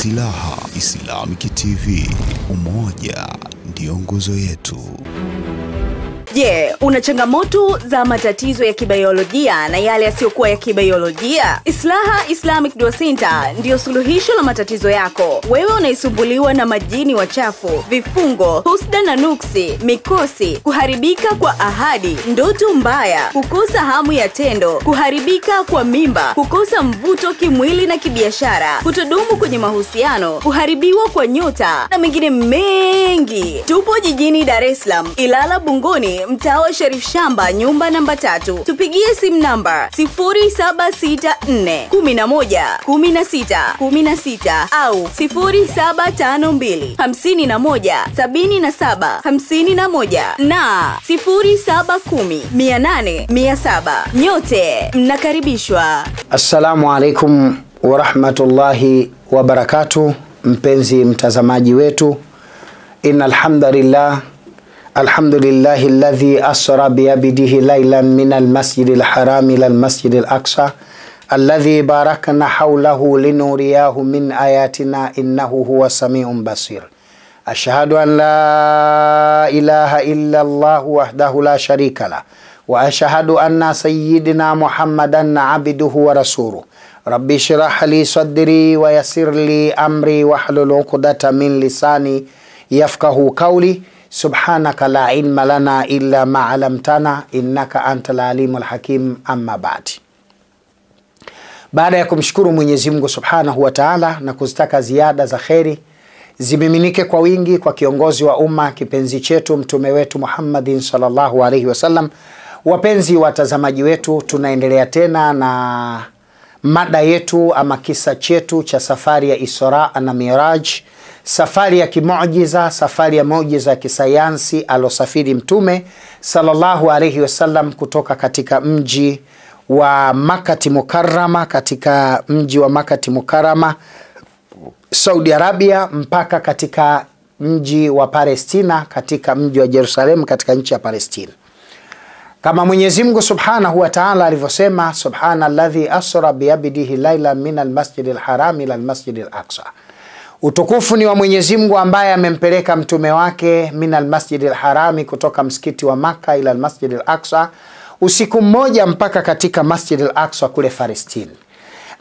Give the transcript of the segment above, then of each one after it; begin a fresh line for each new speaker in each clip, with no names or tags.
Silaha Islamic TV, umoja ndio nguzo yetu.
Je, yeah, una changamoto za matatizo ya kibaiolojia na yale yasiyokuwa ya kibaiolojia? Islaha Islamic Dua Center ndiyo suluhisho la matatizo yako. Wewe unaisumbuliwa na majini wachafu, vifungo, husda na nuksi, mikosi, kuharibika kwa ahadi, ndoto mbaya, kukosa hamu ya tendo, kuharibika kwa mimba, kukosa mvuto kimwili na kibiashara, kutodumu kwenye mahusiano, kuharibiwa kwa nyota na mengine mengi. Tupo jijini Dar es Salaam, Ilala Bungoni, mtaa wa Sharif Shamba, nyumba namba tatu. Tupigie simu namba 0764 11 16 16 au 0752 51 77 51 na 0710 800 700. Nyote mnakaribishwa.
Assalamu alaikum warahmatullahi wabarakatuh, mpenzi mtazamaji wetu, inna alhamdulillah alhamdulillahi alladhi asra biabdihi laylan min almasjidi alharami ila almasjidi alaqsa alladhi barakna hawlahu linuriyahu min ayatina innahu huwa samiun basir. Ashhadu an la ilaha illa allah wahdahu la sharika lah wa ashhadu anna sayyidina muhammadan abduhu wa rasuluh. Rabbi shrah li sadri wa yassir li amri wahlul uqdata min lisani yafqahu qawli subhanaka la ilma lana illa ma alamtana innaka anta lalimul hakim amma ba'di baada ya kumshukuru Mwenyezi Mungu Subhanahu wa Ta'ala na kuzitaka ziada za kheri zimiminike kwa wingi kwa kiongozi wa umma kipenzi chetu mtume wetu Muhammadin sallallahu alaihi wasallam. Wapenzi watazamaji wetu, tunaendelea tena na mada yetu ama kisa chetu cha safari ya Isra na Miraj, safari ya kimujiza, safari ya muujiza ya kisayansi alosafiri mtume sallallahu alaihi wasallam kutoka katika mji wa Makati Mukarrama, katika mji wa Makati Mukarrama Saudi Arabia mpaka katika mji wa Palestina, katika mji wa Jerusalem, katika nchi ya Palestina. Kama Mwenyezi Mungu Subhanahu wa Ta'ala alivyosema, subhana alladhi asra biabdihi laila min almasjidi alharami ila almasjidi alaqsa, utukufu ni wa Mwenyezi Mungu ambaye amempeleka mtume wake min almasjidi alharami, kutoka msikiti wa Maka ila almasjidi alaqsa, usiku mmoja mpaka katika masjidi alaqsa kule Palestina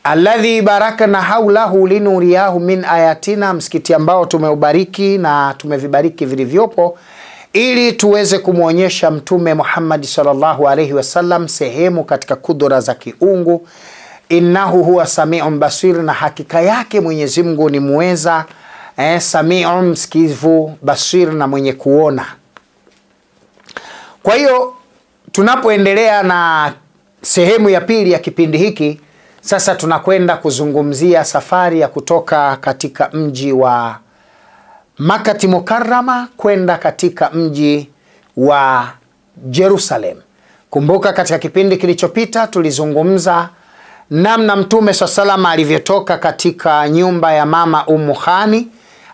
alladhi barakna haulahu linuriyahu min ayatina, msikiti ambao tumeubariki na tumevibariki vilivyopo ili tuweze kumwonyesha Mtume Muhammad sallallahu alaihi wasallam sehemu katika kudura za kiungu. Innahu huwa samiun basir, na hakika yake Mwenyezi Mungu ni muweza eh, samiun msikivu, basir na mwenye kuona. Kwa hiyo tunapoendelea na sehemu ya pili ya kipindi hiki sasa tunakwenda kuzungumzia safari ya kutoka katika mji wa Makati Mukarrama kwenda katika mji wa Jerusalem. Kumbuka katika kipindi kilichopita tulizungumza namna Mtume salama alivyotoka katika nyumba ya mama Ummu khani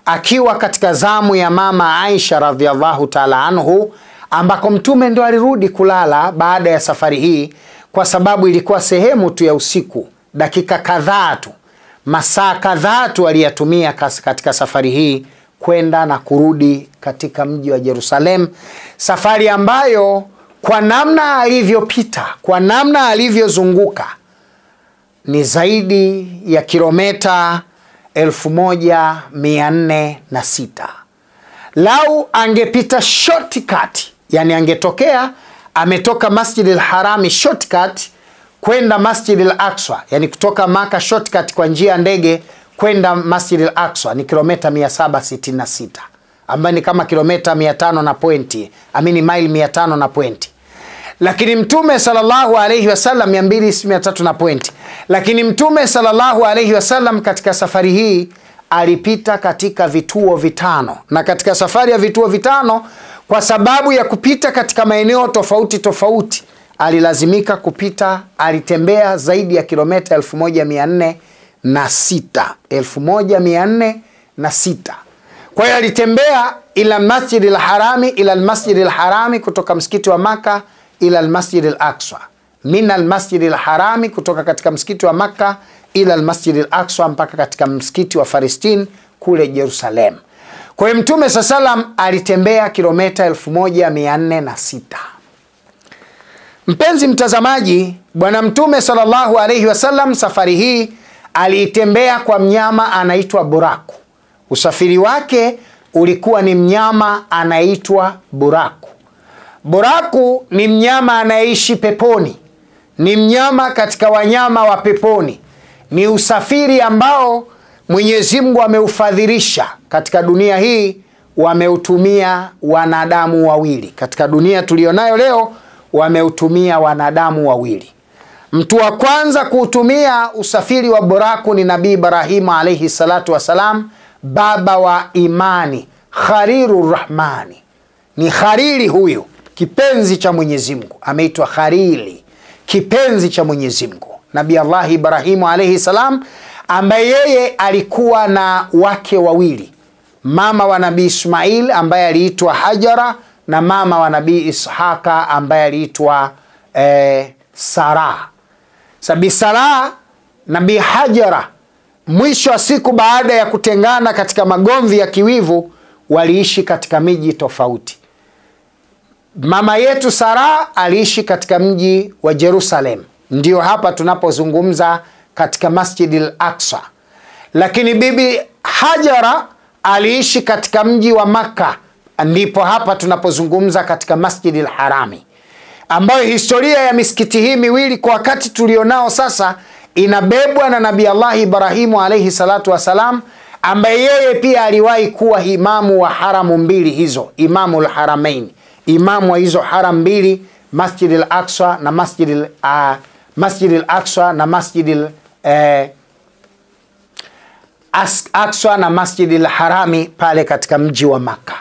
akiwa katika zamu ya mama Aisha radhiallahu taala anhu, ambako Mtume ndo alirudi kulala baada ya safari hii, kwa sababu ilikuwa sehemu tu ya usiku dakika kadhaa tu, masaa kadhaa tu aliyatumia katika safari hii kwenda na kurudi katika mji wa jerusalemu safari ambayo kwa namna alivyopita, kwa namna alivyozunguka ni zaidi ya kilometa 1406. Lau angepita shortcut, yani angetokea ametoka Masjid al-Harami shortcut kwenda Masjid al-Aqsa, yani kutoka Maka shortcut kwa njia ya ndege kwenda Masjid al-Aqsa ni kilometa 766 ambayo ni kama kilometa 500 na pointi, amini mile 500 na pointi. Lakini Mtume sallallahu alaihi wasallam 200 na pointi. Lakini Mtume sallallahu alaihi wasallam katika safari hii alipita katika vituo vitano, na katika safari ya vituo vitano, kwa sababu ya kupita katika maeneo tofauti tofauti alilazimika kupita, alitembea zaidi ya kilomita 1400 na sita elfu moja mia nne na sita. Kwa hiyo alitembea ila masjidi lharami ila lmasjidi lharami, kutoka msikiti wa Maka ila lmasjidi al-Aqsa, min almasjidi lharami, kutoka katika msikiti wa Makka ila almasjid al-aqsa mpaka katika msikiti wa faristin kule jerusalem. Kwa hiyo mtume saa salam alitembea kilomita 1406 mpenzi mtazamaji bwana mtume sallallahu alaihi wasallam safari hii aliitembea kwa mnyama anaitwa buraku. Usafiri wake ulikuwa ni mnyama anaitwa buraku buraku ni mnyama anayeishi peponi. Ni mnyama katika wanyama wa peponi. Ni usafiri ambao mwenyezi mungu ameufadhilisha katika dunia hii wameutumia wanadamu wawili. Katika dunia tuliyonayo leo wameutumia wanadamu wawili. Mtu wa kwanza kuutumia usafiri wa boraku ni nabii ibrahimu alaihi salatu wassalam baba wa imani khariru rahmani. Ni Khalili huyu kipenzi cha mwenyezi mungu. Ameitwa Khalili, kipenzi cha mwenyezi mungu. Nabii Allah ibrahimu alaihi salam ambaye yeye alikuwa na wake wawili. Mama wa nabii ismail ambaye aliitwa hajara na mama wa nabii ishaka ambaye aliitwa eh, sara. Sabi sara nabii hajara mwisho wa siku baada ya kutengana katika magomvi ya kiwivu waliishi katika miji tofauti mama yetu sara aliishi katika mji wa jerusalem. Ndio hapa tunapozungumza katika masjidi l aksa lakini bibi hajara aliishi katika mji wa makka. Ndipo hapa tunapozungumza katika masjidi lharami ambayo historia ya misikiti hii miwili kwa wakati tulionao sasa inabebwa na nabi allahi ibrahimu alaihi salatu wassalam ambaye yeye pia aliwahi kuwa imamu wa haramu mbili hizo imamu lharamain imamu wa hizo haram mbili masjid al aqsa na masjid al uh, masjid al aqsa na masjid al eh, aqsa na masjid al harami pale katika mji wa makka.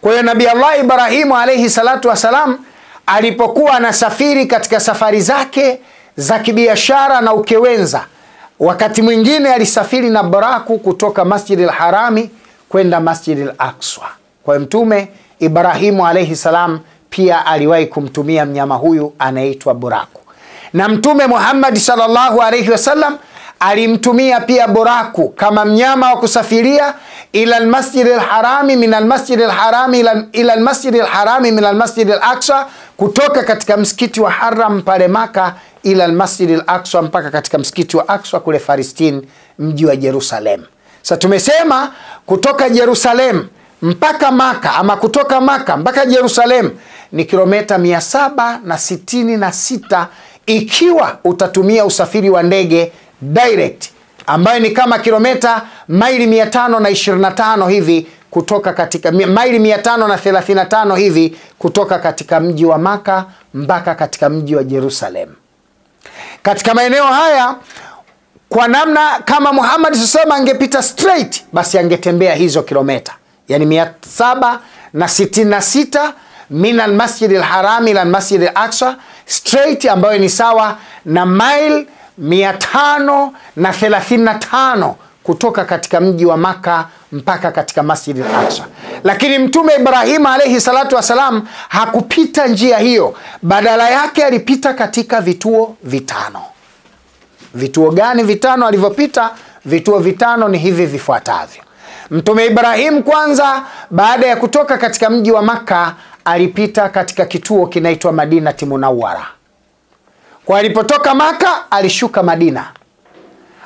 Kwa hiyo nabii allah ibrahimu alaihi salatu wassalam alipokuwa anasafiri katika safari zake za kibiashara na ukewenza wakati mwingine alisafiri na baraku kutoka Masjid l harami kwenda Masjid l aqsa kwa hiyo mtume ibrahimu alaihi salam pia aliwahi kumtumia mnyama huyu anaitwa buraku. Na mtume muhammadi sallallahu alaihi wasallam alimtumia pia buraku kama mnyama wa kusafiria ila lmasjidi lharami min almasjidi lharami ila lmasjidi lharami min almasjidi laksa kutoka katika msikiti wa haram pale maka ila lmasjidi laksa mpaka katika msikiti wa aksa kule Palestine, mji wa jerusalem. Sa tumesema kutoka jerusalem mpaka maka ama kutoka maka mpaka jerusalem ni kilometa 766 ikiwa utatumia usafiri wa ndege direct ambayo ni kama kilometa maili 525 hivi kutoka katika maili 535 hivi kutoka katika mji wa maka mpaka katika mji wa jerusalem. Katika maeneo haya kwa namna kama muhammad sasema angepita straight basi angetembea hizo kilometa yani 766 min almasjidi lharami ila almasjidi laksa straight ambayo ni sawa na mile 535 kutoka katika mji wa maka mpaka katika masjidi laksa lakini mtume ibrahimu alaihi salatu wassalam hakupita njia hiyo. Badala yake alipita katika vituo vitano. Vituo gani vitano alivyopita? Vituo vitano ni hivi vifuatavyo mtume ibrahim kwanza baada ya kutoka katika mji wa makka alipita katika kituo kinaitwa madina timunawara kwa alipotoka maka alishuka madina.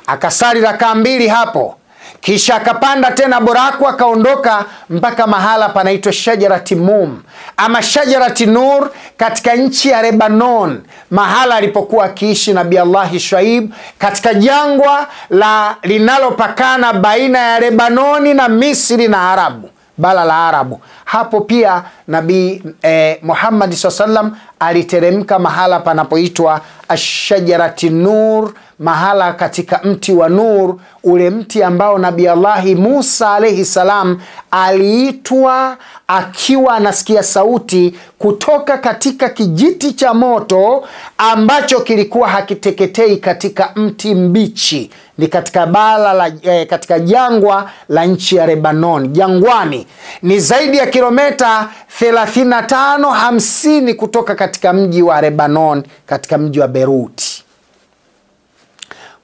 Akasali rakaa mbili hapo kisha akapanda tena Boraku akaondoka mpaka mahala panaitwa shajarati mum ama shajarati nur katika nchi ya rebanon mahala alipokuwa akiishi nabi allahi shaib katika jangwa la linalopakana baina ya rebanoni na misri na arabu bara la arabu. Hapo pia nabii eh, muhammadi saa salam aliteremka mahala panapoitwa ashajarati nur mahala katika mti wa nur ule mti ambao nabii allahi musa alaihi salam aliitwa akiwa anasikia sauti kutoka katika kijiti cha moto ambacho kilikuwa hakiteketei katika mti mbichi. Ni katika bara la eh, katika jangwa la nchi ya rebanon jangwani. Ni zaidi ya kilometa 35 50 kutoka katika mji wa lebanon katika mji wa beruti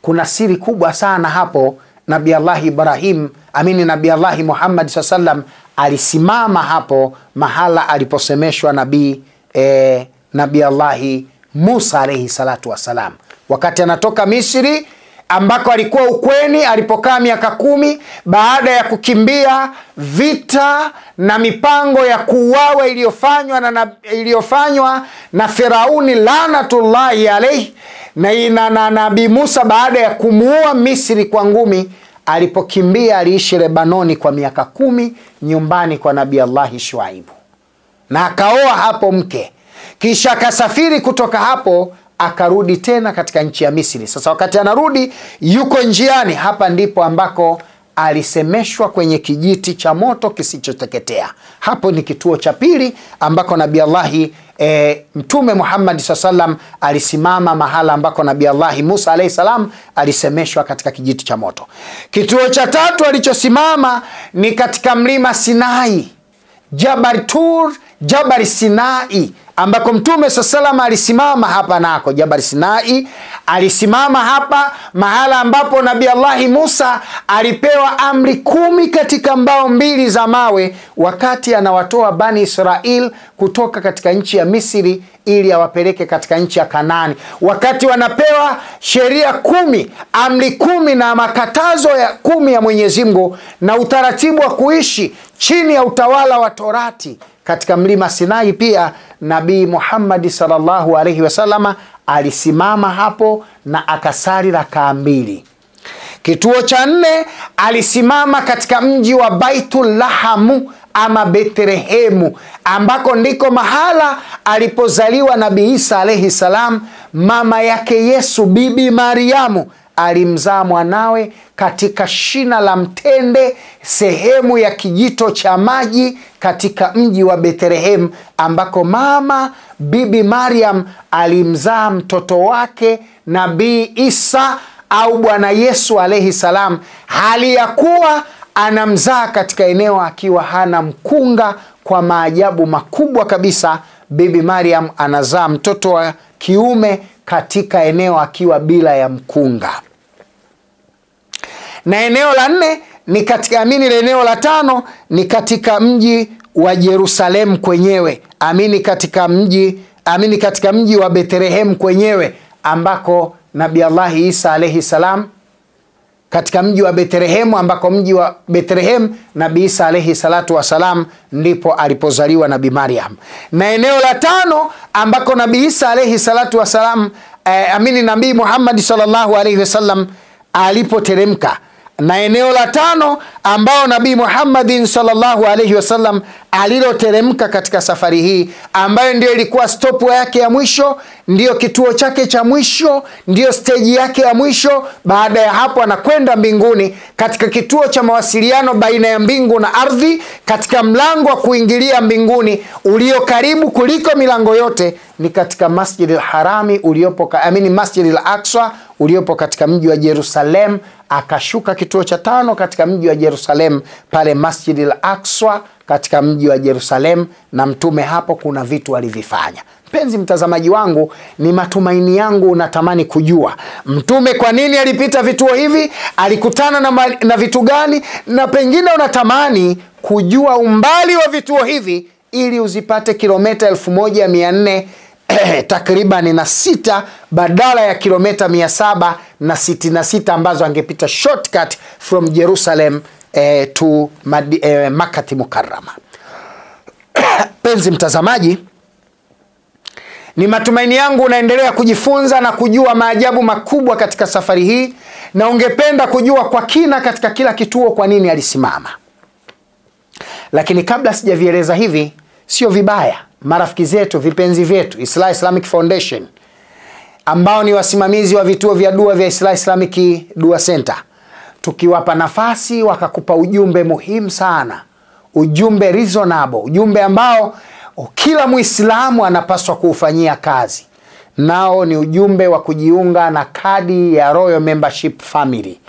kuna siri kubwa sana hapo. Nabi allahi ibrahim amini nabi allahi muhammad saa salam alisimama hapo mahala aliposemeshwa nabii e, nabi allahi musa alaihi salatu wassalam. Wakati anatoka misri ambako alikuwa ukweni alipokaa miaka kumi baada ya kukimbia vita na mipango ya kuuawa iliyofanywa na, na, iliyofanywa na firauni lanatullahi alaihi na, ina na nabii musa baada ya kumuua misri kwa ngumi alipokimbia aliishi lebanoni kwa miaka kumi nyumbani kwa nabii allahi shuaibu. Na akaoa hapo mke. Kisha akasafiri kutoka hapo akarudi tena katika nchi ya misri. Sasa wakati anarudi yuko njiani. Hapa ndipo ambako alisemeshwa kwenye kijiti cha moto kisichoteketea. Hapo ni kituo cha pili ambako nabii allahi e, mtume muhammadi saa salam alisimama mahala ambako nabii allahi musa alahi salam alisemeshwa katika kijiti cha moto. Kituo cha tatu alichosimama ni katika mlima sinai jabal tur jabal sinai ambako mtume salam alisimama hapa nako jabal sinai alisimama hapa mahala ambapo Nabi allahi musa alipewa amri kumi katika mbao mbili za mawe wakati anawatoa bani israel kutoka katika nchi ya misri ili awapeleke katika nchi ya Kanaani. wakati wanapewa sheria kumi amri kumi na makatazo ya kumi ya mwenyezi mungu na utaratibu wa kuishi chini ya utawala wa torati katika mlima sinai pia nabii muhammadi sallallahu alaihi wasalama alisimama hapo na akasali rakaa mbili kituo cha nne alisimama katika mji wa baitulahamu ama betlehemu ambako ndiko mahala alipozaliwa nabii isa alaihi salam mama yake yesu bibi mariamu alimzaa mwanawe katika shina la mtende sehemu ya kijito cha maji katika mji wa bethlehemu ambako mama bibi mariam alimzaa mtoto wake nabii isa au bwana yesu alaihi salam. Hali ya kuwa anamzaa katika eneo akiwa hana mkunga kwa maajabu makubwa kabisa. Bibi mariam anazaa mtoto wa kiume katika eneo akiwa bila ya mkunga. Na eneo la nne ni katika amini la eneo la tano ni katika mji wa jerusalemu kwenyewe. Amini katika mji amini katika mji wa bethlehemu kwenyewe ambako nabi allahi isa alaihi salam katika mji wa bethlehemu ambako mji wa bethlehemu nabii isa alaihi salatu wasalam ndipo alipozaliwa Nabii mariam na eneo la tano ambako nabii isa alaihi salatu wassalam eh, amini nabii Muhammad sallallahu alaihi wasallam alipoteremka. Na eneo la tano ambao nabii muhammadin sallallahu alaihi wasallam aliloteremka katika safari hii ambayo ndio ilikuwa stopu yake ya mwisho ndiyo kituo chake cha mwisho ndiyo steji yake ya mwisho. Baada ya hapo anakwenda mbinguni katika kituo cha mawasiliano baina ya mbingu na ardhi katika mlango wa kuingilia mbinguni ulio karibu kuliko milango yote ni katika masjidi lharami uliopo amini masjidi l uliopo katika mji wa jerusalem. Akashuka kituo cha tano katika mji wa jerusalem pale masjidi l akswa katika mji wa Yerusalemu, na mtume hapo kuna vitu alivifanya mpenzi mtazamaji wangu ni matumaini yangu unatamani kujua mtume kwa nini alipita vituo hivi alikutana na, na vitu gani na pengine unatamani kujua umbali wa vituo hivi ili uzipate kilometa 1400 takriban na sita badala ya kilometa 766 ambazo angepita shortcut from jerusalem eh, to Madi, eh, makati mukarama penzi mtazamaji ni matumaini yangu unaendelea kujifunza na kujua maajabu makubwa katika safari hii na ungependa kujua kwa kina katika kila kituo kwa nini alisimama. Lakini kabla sijavieleza hivi sio vibaya marafiki zetu vipenzi vyetu Islah Islamic Foundation ambao ni wasimamizi wa vituo vya dua vya Islah Islamic Dua Center tukiwapa nafasi wakakupa ujumbe muhimu sana. Ujumbe reasonable ujumbe ambao kila mwislamu anapaswa kuufanyia kazi. Nao ni ujumbe wa kujiunga na kadi ya Royal Membership Family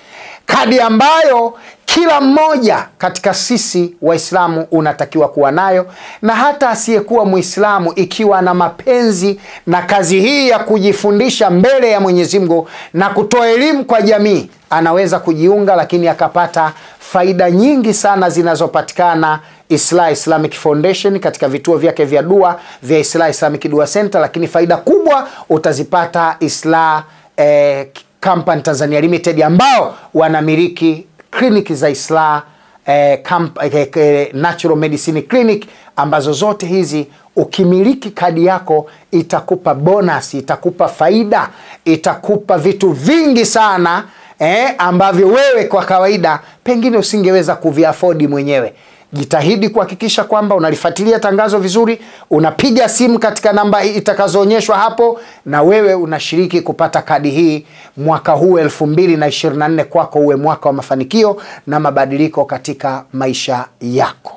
kadi ambayo kila mmoja katika sisi waislamu unatakiwa kuwa nayo na hata asiyekuwa mwislamu ikiwa na mapenzi na kazi hii ya kujifundisha mbele ya mwenyezi mungu na kutoa elimu kwa jamii anaweza kujiunga lakini akapata faida nyingi sana zinazopatikana islah islamic foundation katika vituo vyake vya dua vya islah islamic dua center lakini faida kubwa utazipata islah eh, company tanzania limited ambao wanamiliki kliniki za islah eh, kamp, eh, eh, natural medicine clinic ambazo zote hizi ukimiliki kadi yako itakupa bonus itakupa faida itakupa vitu vingi sana eh, ambavyo wewe kwa kawaida pengine usingeweza kuviafodi mwenyewe jitahidi kuhakikisha kwamba unalifuatilia tangazo vizuri unapiga simu katika namba itakazoonyeshwa hapo na wewe unashiriki kupata kadi hii mwaka huu 2024. kwako uwe mwaka wa mafanikio na mabadiliko katika maisha yako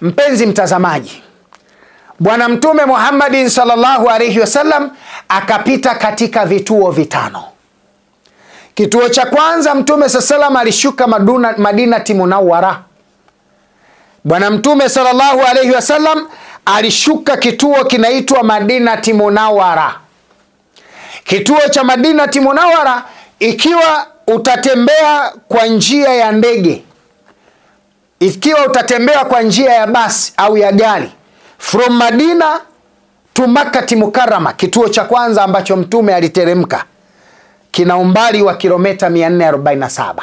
mpenzi mtazamaji bwana mtume muhammadin sallallahu alaihi wasallam akapita katika vituo vitano kituo cha kwanza mtume saa salam alishuka maduna, madinati munawara bwana mtume salllahu alaihi wasallam alishuka kituo kinaitwa madinati munawara kituo cha madinati munawara ikiwa utatembea kwa njia ya ndege ikiwa utatembea kwa njia ya basi au ya gari from madina to mukarama kituo cha kwanza ambacho mtume aliteremka kina umbali wa kilometa 447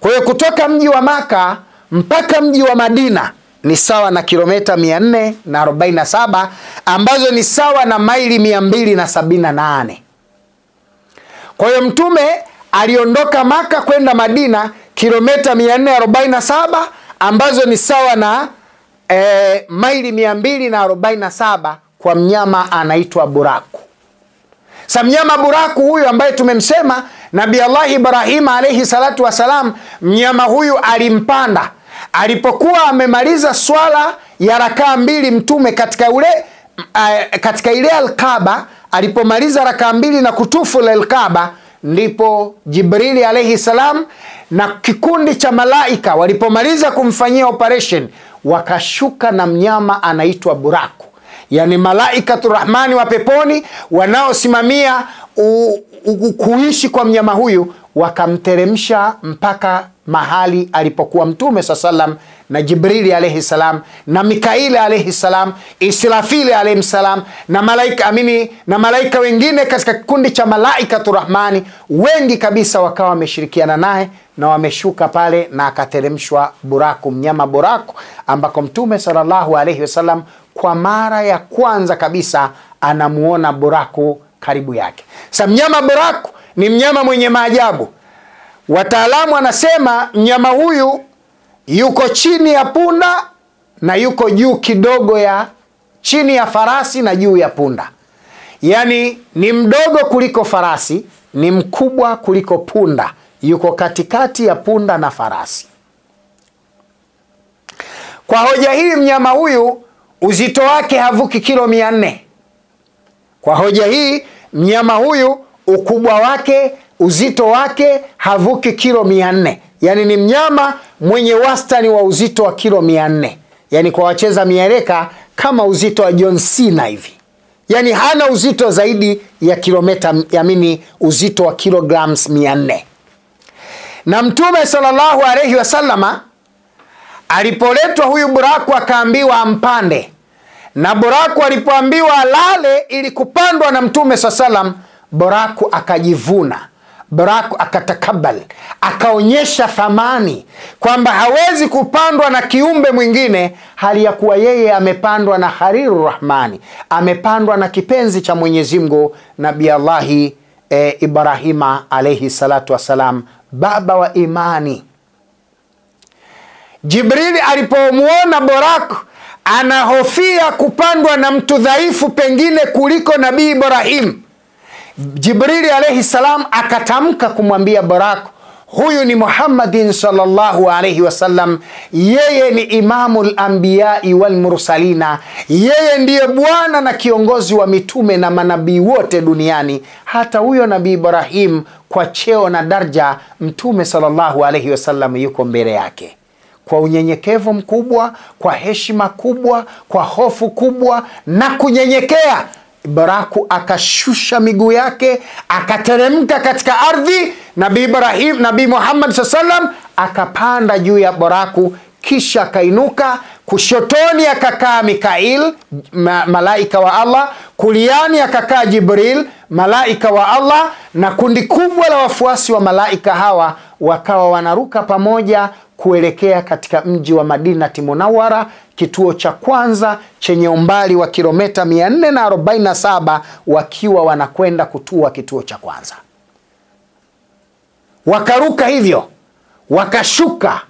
kwa hiyo kutoka mji wa maka mpaka mji wa madina ni sawa na kilometa 447 ambazo ni sawa na maili 278 kwa hiyo mtume aliondoka maka kwenda madina kilometa 447 ambazo ni sawa na e, maili 247 kwa mnyama anaitwa buraku sa mnyama buraku huyu ambaye tumemsema nabi Allah ibrahima alaihi salatu wassalam mnyama huyu alimpanda. Alipokuwa amemaliza swala ya rakaa mbili mtume katika ule uh, katika ile alkaba alipomaliza rakaa mbili na kutufu la alkaba ndipo jibrili alaihi salam na kikundi cha malaika walipomaliza kumfanyia operation wakashuka na mnyama anaitwa buraku yani malaikatu rahmani wa peponi wanaosimamia kuishi kwa mnyama huyu wakamteremsha mpaka mahali alipokuwa mtume saa salam na jibrili alaihi salam na mikaili alaihi salam israfili alaihi salam na malaika amini na malaika wengine katika kikundi cha malaikatu rahmani wengi kabisa wakawa wameshirikiana naye na wameshuka pale na akateremshwa buraku mnyama buraku ambako mtume salllahu alaihi wasallam kwa mara ya kwanza kabisa anamuona buraku karibu yake. Sa mnyama buraku ni mnyama mwenye maajabu. Wataalamu wanasema mnyama huyu yuko chini ya punda na yuko juu kidogo ya chini ya farasi na juu ya punda. Yaani ni mdogo kuliko farasi ni mkubwa kuliko punda. Yuko katikati ya punda na farasi. Kwa hoja hii mnyama huyu uzito wake havuki kilo mia nne. Kwa hoja hii mnyama huyu ukubwa wake uzito wake havuki kilo mia nne. Yaani ni mnyama mwenye wastani wa uzito wa kilo mia nne. Yaani kwa wacheza mieleka kama uzito wa john cena hivi. Yaani hana uzito zaidi ya kilometa yamini uzito wa kilograms mia nne. Na mtume salallahu alaihi wasalama alipoletwa huyu buraku akaambiwa ampande. Na buraku alipoambiwa alale ili kupandwa na mtume saa salam buraku akajivuna buraku akatakabal akaonyesha thamani kwamba hawezi kupandwa na kiumbe mwingine hali ya kuwa yeye amepandwa na hariru rahmani amepandwa na kipenzi cha mwenyezi mungu nabi allahi e, ibrahima alaihi salatu wassalam baba wa imani. Jibrili alipomwona borak anahofia kupandwa na mtu dhaifu pengine kuliko nabii ibrahim jibrili alaihi salam akatamka kumwambia barak huyu ni muhammadin salllahu alaihi wasallam yeye ni imamu lambiyai walmursalina yeye ndiye bwana na kiongozi wa mitume na manabii wote duniani. Hata huyo nabii ibrahim kwa cheo na darja mtume salllahu alaihi wasallam yuko mbele yake. Kwa unyenyekevu mkubwa kwa heshima kubwa kwa hofu kubwa na kunyenyekea baraku akashusha miguu yake akateremka katika ardhi. Nabii ibrahim nabii muhammad saa salam akapanda juu ya baraku kisha akainuka kushotoni akakaa mikail ma, malaika wa allah. Kuliani akakaa jibril malaika wa allah. Na kundi kubwa la wafuasi wa malaika hawa wakawa wanaruka pamoja kuelekea katika mji wa madinati munawara kituo cha kwanza chenye umbali wa kilometa 447 wakiwa wanakwenda kutua kituo cha kwanza. Wakaruka hivyo wakashuka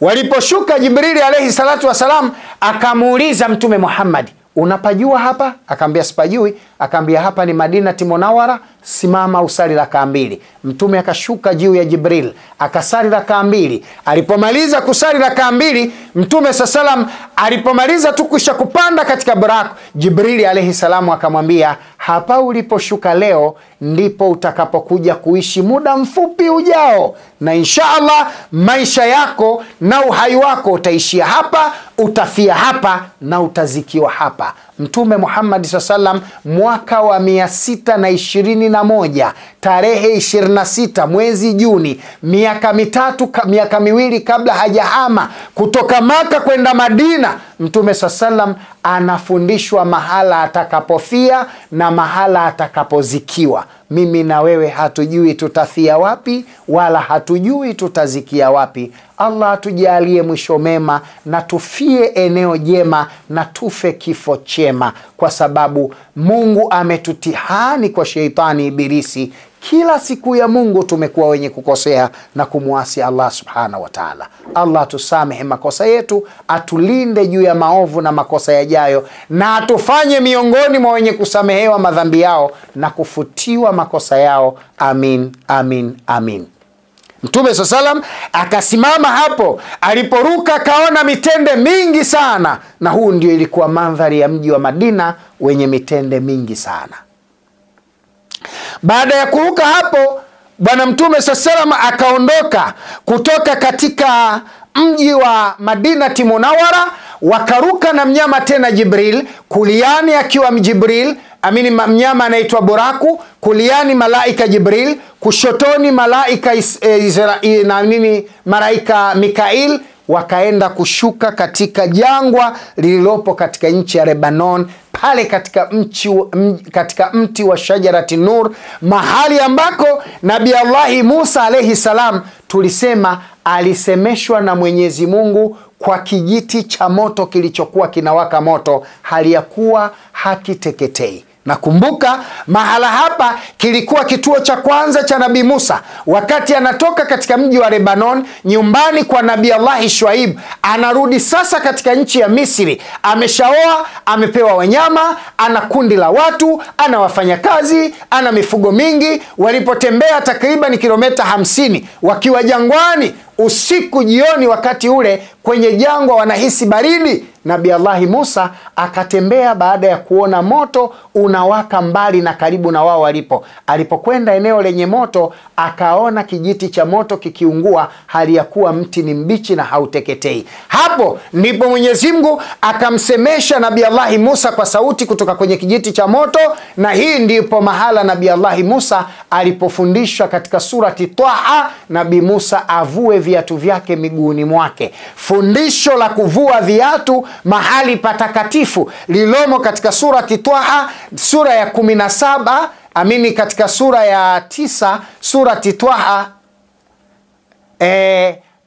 waliposhuka jibrili alaihi salatu wassalam akamuuliza mtume muhammadi unapajua hapa? Akaambia sipajui. Akaambia hapa ni madinati munawara simama usali rakaa mbili. Mtume akashuka juu ya jibril akasali rakaa mbili. Alipomaliza kusali rakaa mbili mtume saa salam alipomaliza tu kuisha kupanda katika buraku jibrili alaihi salamu akamwambia hapa uliposhuka leo ndipo utakapokuja kuishi muda mfupi ujao. Na insha allah maisha yako na uhai wako utaishia hapa utafia hapa na utazikiwa hapa mtume Muhammad salam mwaka wa 621 tarehe 26 mwezi juni miaka mitatu miaka miwili kabla hajahama kutoka maka kwenda madina mtume salam anafundishwa mahala atakapofia na mahala atakapozikiwa mimi na wewe hatujui tutafia wapi wala hatujui tutazikia wapi. Allah atujalie mwisho mema na tufie eneo jema na tufe kifo chema kwa sababu mungu ametutihani kwa sheitani ibilisi kila siku ya mungu tumekuwa wenye kukosea na kumwasi allah subhanahu wataala allah atusamehe makosa yetu atulinde juu ya maovu na makosa yajayo na atufanye miongoni mwa wenye kusamehewa madhambi yao na kufutiwa makosa yao. Amin amin amin. Mtume saa salam akasimama hapo. Aliporuka akaona mitende mingi sana. Na huu ndio ilikuwa mandhari ya mji wa madina wenye mitende mingi sana baada ya kuruka hapo bwana mtume saa salam akaondoka kutoka katika mji wa madinati munawara wakaruka na mnyama tena jibril kuliani akiwa mjibril amini mnyama anaitwa buraku kuliani malaika jibril kushotoni malaika is, e, isra, e, na nini malaika mikail wakaenda kushuka katika jangwa lililopo katika nchi ya lebanon pale katika, mchi, m, katika mti wa shajarati nur mahali ambako nabi allahi musa alaihi salam tulisema alisemeshwa na mwenyezi mungu kwa kijiti cha moto kilichokuwa kinawaka moto hali ya kuwa hakiteketei nakumbuka mahala hapa kilikuwa kituo cha kwanza cha nabii musa. Wakati anatoka katika mji wa lebanon nyumbani kwa nabii allahi Shuaib, anarudi sasa katika nchi ya misri. Ameshaoa amepewa wanyama ana kundi la watu ana wafanyakazi ana mifugo mingi. Walipotembea takriban kilometa 50 wakiwa jangwani usiku jioni wakati ule kwenye jangwa wanahisi baridi. Nabi allahi musa akatembea baada ya kuona moto unawaka mbali na karibu na wao walipo. Alipokwenda eneo lenye moto akaona kijiti cha moto kikiungua hali ya kuwa mti ni mbichi na hauteketei. Hapo ndipo mwenyezimgu akamsemesha nabi allahi musa kwa sauti kutoka kwenye kijiti cha moto na hii ndipo mahala nabi allahi musa alipofundishwa katika surati taha nabi musa avue viatu vyake miguuni mwake fundisho la kuvua viatu mahali patakatifu lilomo katika surati twaha sura ya 17 amini katika sura ya tisa surati twaha e,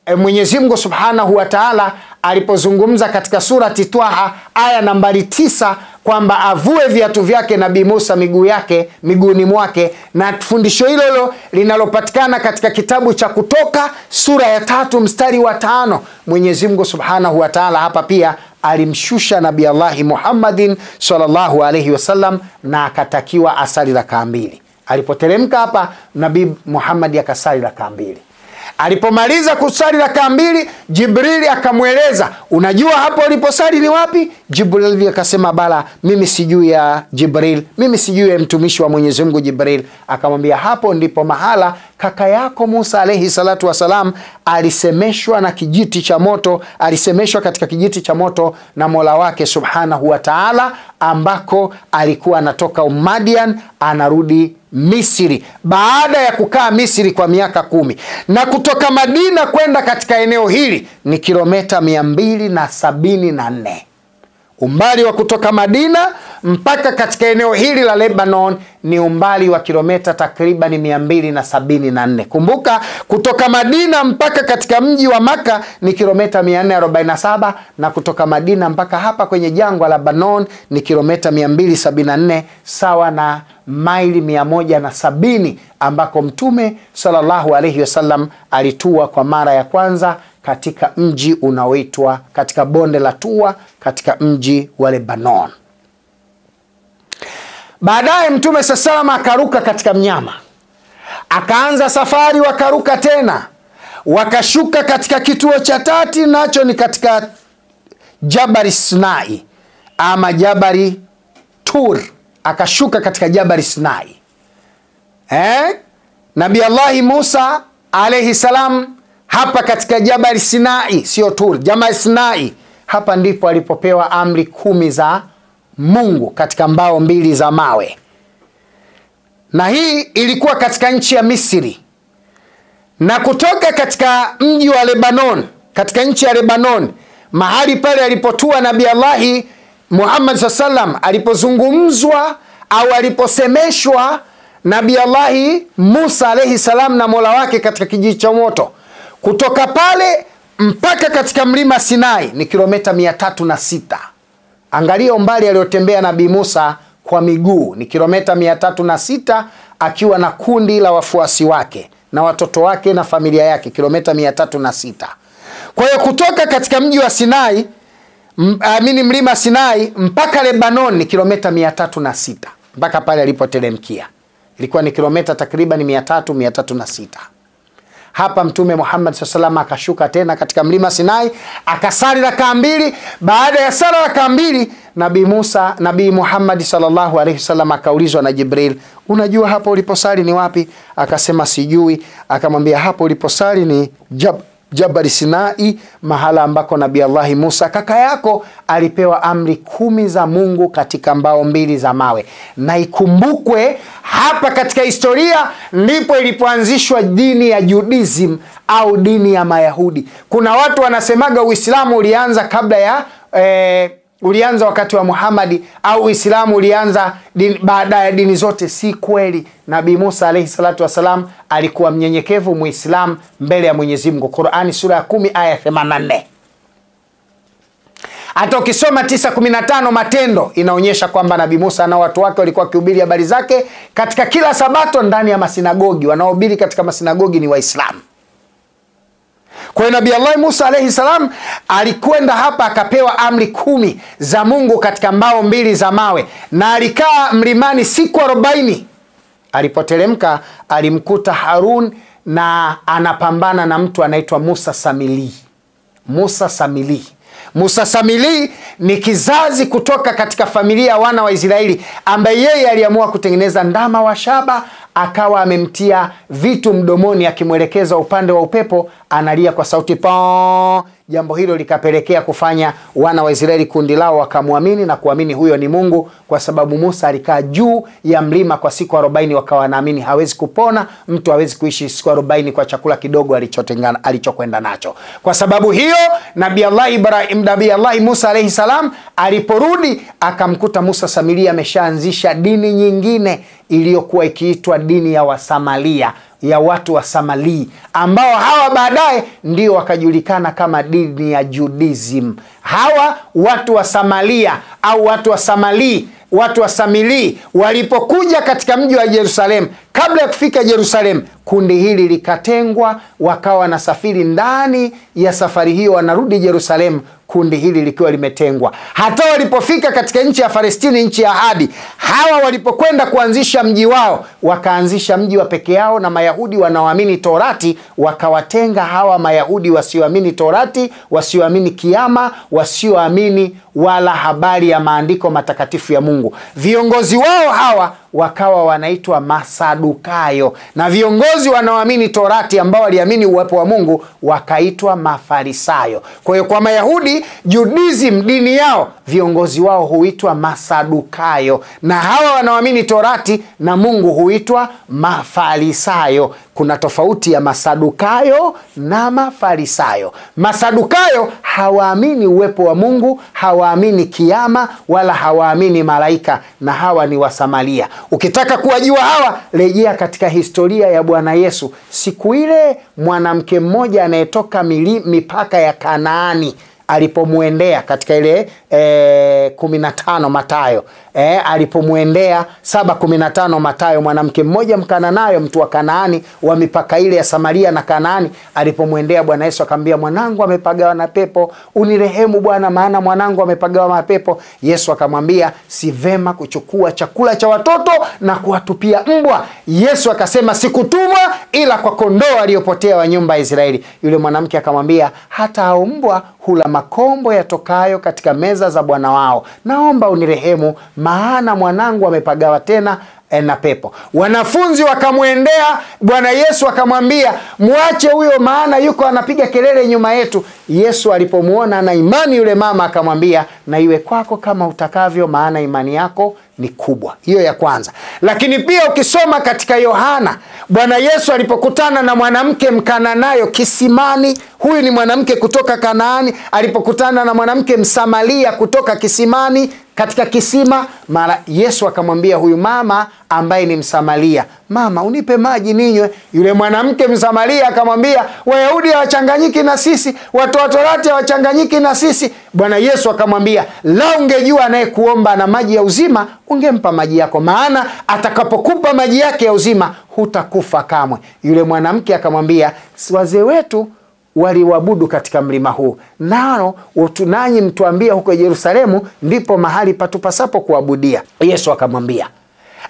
e, mwenyezimngu subhanahu wa taala alipozungumza katika surati twaha aya nambari tisa kwamba avue viatu vyake nabii musa miguu yake miguuni mwake. Na fundisho hilo hilo linalopatikana katika kitabu cha kutoka sura ya tatu mstari wa tano. Mwenyezimngu subhanahu wa taala hapa pia alimshusha nabi allahi muhammadin salllahu alaihi wasallam na akatakiwa asali rakaa mbili. Alipoteremka hapa nabii muhammadi akasali rakaa mbili alipomaliza kusali rakaa mbili jibrili akamweleza unajua hapo uliposali ni wapi? Jibrili akasema bala mimi sijui ya jibril mimi sijui ya mtumishi wa mwenyezi mungu jibril akamwambia hapo ndipo mahala kaka yako musa alaihi salatu wassalam alisemeshwa na kijiti cha moto alisemeshwa katika kijiti cha moto na mola wake subhanahu wa taala ambako alikuwa anatoka umadian anarudi misri. Baada ya kukaa misri kwa miaka kumi na kutoka madina kwenda katika eneo hili ni kilometa 274 umbali wa kutoka madina mpaka katika eneo hili la lebanon ni umbali wa kilometa takriban 274 kumbuka kutoka madina mpaka katika mji wa maka ni kilometa 447 na kutoka madina mpaka hapa kwenye jangwa la banon ni kilometa 274 sawa na maili 170 ambako mtume sallallahu alaihi wasallam alitua kwa mara ya kwanza katika mji unaoitwa katika bonde la tua katika mji wa lebanon. Baadaye mtume saa salama akaruka katika mnyama. Akaanza safari wakaruka tena. Wakashuka katika kituo cha tati nacho ni katika jabari Sinai ama jabari tur. Akashuka katika jabari Sinai. Eh? nabi allahi musa alaihi salam hapa katika jabari sinai sio tur Jabal sinai. Hapa ndipo alipopewa amri kumi za mungu katika mbao mbili za mawe. Na hii ilikuwa katika nchi ya misri. Na kutoka katika mji wa lebanon katika nchi ya lebanon mahali pale alipotua nabi allahi muhammad saa salam alipozungumzwa au aliposemeshwa nabi allahi musa alaihi salam na mola wake katika kijiji cha moto kutoka pale mpaka katika mlima sinai ni kilometa mia tatu na sita. Angalia umbali aliyotembea nabii musa kwa miguu ni kilometa mia tatu na sita akiwa na kundi la wafuasi wake na watoto wake na familia yake kilometa mia tatu na sita. Kwa hiyo kutoka katika mji wa sinai amini mlima sinai mpaka lebanon ni kilometa mia tatu na sita mpaka pale alipoteremkia. Ilikuwa ni kilometa takriban mia tatu mia tatu na sita hapa mtume muhammad salam akashuka tena katika mlima sinai akasali rakaa mbili. Baada ya sala rakaa mbili nabii musa nabii muhammadi salllahu alaihi wasallam akaulizwa na jibril unajua hapo uliposali ni wapi? Akasema sijui. Akamwambia hapo uliposali ni jab, jabari sinai mahala ambako nabii allahi musa kaka yako alipewa amri kumi za mungu katika mbao mbili za mawe. Na ikumbukwe hapa katika historia ndipo ilipoanzishwa dini ya Judaism au dini ya mayahudi. Kuna watu wanasemaga uislamu ulianza kabla ya eh, ulianza wakati wa muhamadi au uislamu ulianza din, baada ya dini zote? Si kweli. Nabii musa alaihi salatu wassalam alikuwa mnyenyekevu Muislamu mbele ya mwenyezi mungu. Qurani sura ya 1 aya 84 hata ukisoma 915 matendo inaonyesha kwamba nabii musa na watu wake walikuwa wakihubiri habari zake katika kila sabato ndani ya masinagogi. Wanaohubiri katika masinagogi ni waislamu kwa hiyo nabii allahi musa alaihi salam alikwenda hapa akapewa amri kumi za mungu katika mbao mbili za mawe. Na alikaa mlimani siku arobaini. Alipoteremka alimkuta harun na anapambana na mtu anaitwa musa samilii musa samilii musa samilii ni kizazi kutoka katika familia ya wana wa israeli ambaye yeye aliamua kutengeneza ndama wa shaba akawa amemtia vitu mdomoni akimwelekeza upande wa upepo analia kwa sauti po jambo hilo likapelekea kufanya wana wa israeli kundi lao wakamwamini na kuamini huyo ni mungu kwa sababu musa alikaa juu ya mlima kwa siku 40 wakawa wanaamini hawezi kupona mtu hawezi kuishi siku 40 kwa chakula kidogo alichotengana alichokwenda nacho. Kwa sababu hiyo nabii allahi ibrahim nabii allahi musa alaihi salam aliporudi akamkuta musa samilia ameshaanzisha dini nyingine iliyokuwa ikiitwa dini ya wasamalia ya watu wa samalii ambao hawa baadaye ndio wakajulikana kama dini ya judism hawa watu wa samalia au watu wa samalii watu wa samilii walipokuja katika mji wa Yerusalemu, kabla ya kufika jerusalemu kundi hili likatengwa wakawa wanasafiri ndani ya safari hiyo wanarudi Yerusalemu, kundi hili likiwa limetengwa. Hata walipofika katika nchi ya Falestini, nchi ya ahadi, hawa walipokwenda kuanzisha mji wao, wakaanzisha mji wa peke yao, na Mayahudi wanaoamini Torati wakawatenga hawa Mayahudi wasioamini Torati, wasioamini kiama, wasioamini wala habari ya maandiko matakatifu ya Mungu. Viongozi wao hawa wakawa wanaitwa Masadukayo, na viongozi wanaoamini Torati ambao waliamini uwepo wa Mungu wakaitwa Mafarisayo. Kwa hiyo kwa Mayahudi Judaism, dini yao, viongozi wao huitwa Masadukayo, na hawa wanaoamini Torati na Mungu huitwa Mafarisayo. Kuna tofauti ya Masadukayo na Mafarisayo. Masadukayo hawaamini uwepo wa Mungu, hawaamini kiama, wala hawaamini malaika, na hawa ni Wasamaria. Ukitaka kuwajua hawa, rejea katika historia ya Bwana Yesu. Siku ile mwanamke mmoja anayetoka mipaka ya Kanaani alipomwendea katika ile e, kumi na tano Matayo e, alipomwendea saba kumi na tano Matayo, mwanamke mmoja Mkananayo, mtu wa Kanaani wa mipaka ile ya Samaria na Kanaani, alipomwendea Bwana Yesu akamwambia, mwanangu amepagawa na pepo, unirehemu Bwana, maana mwanangu amepagawa na pepo. Yesu akamwambia, si vema kuchukua chakula cha watoto na kuwatupia mbwa. Yesu akasema, sikutumwa ila kwa kondoo aliyopotea wa nyumba ya Israeli. Yule mwanamke akamwambia, hata hao mbwa hula makombo yatokayo katika meza za bwana wao, naomba unirehemu, maana mwanangu amepagawa tena na pepo. Wanafunzi wakamwendea Bwana Yesu akamwambia, mwache huyo, maana yuko anapiga kelele nyuma yetu. Yesu alipomwona na imani yule mama akamwambia, na iwe kwako kama utakavyo, maana imani yako ni kubwa. Hiyo ya kwanza. Lakini pia ukisoma katika Yohana, Bwana Yesu alipokutana na mwanamke Mkananayo kisimani, huyu ni mwanamke kutoka Kanaani, alipokutana na mwanamke Msamaria kutoka kisimani katika kisima, mara Yesu akamwambia huyu mama ambaye ni Msamaria, mama, unipe maji ninywe. Yule mwanamke Msamaria akamwambia, Wayahudi hawachanganyiki na sisi, watu wa Torati hawachanganyiki na sisi. Bwana Yesu akamwambia, la ungejua anayekuomba na maji ya uzima, ungempa maji yako, maana atakapokupa maji yake ya uzima hutakufa kamwe. Yule mwanamke akamwambia, wazee wetu waliuabudu katika mlima huu, nao nanyi mtuambia huko Yerusalemu ndipo mahali patupasapo kuabudia. Yesu akamwambia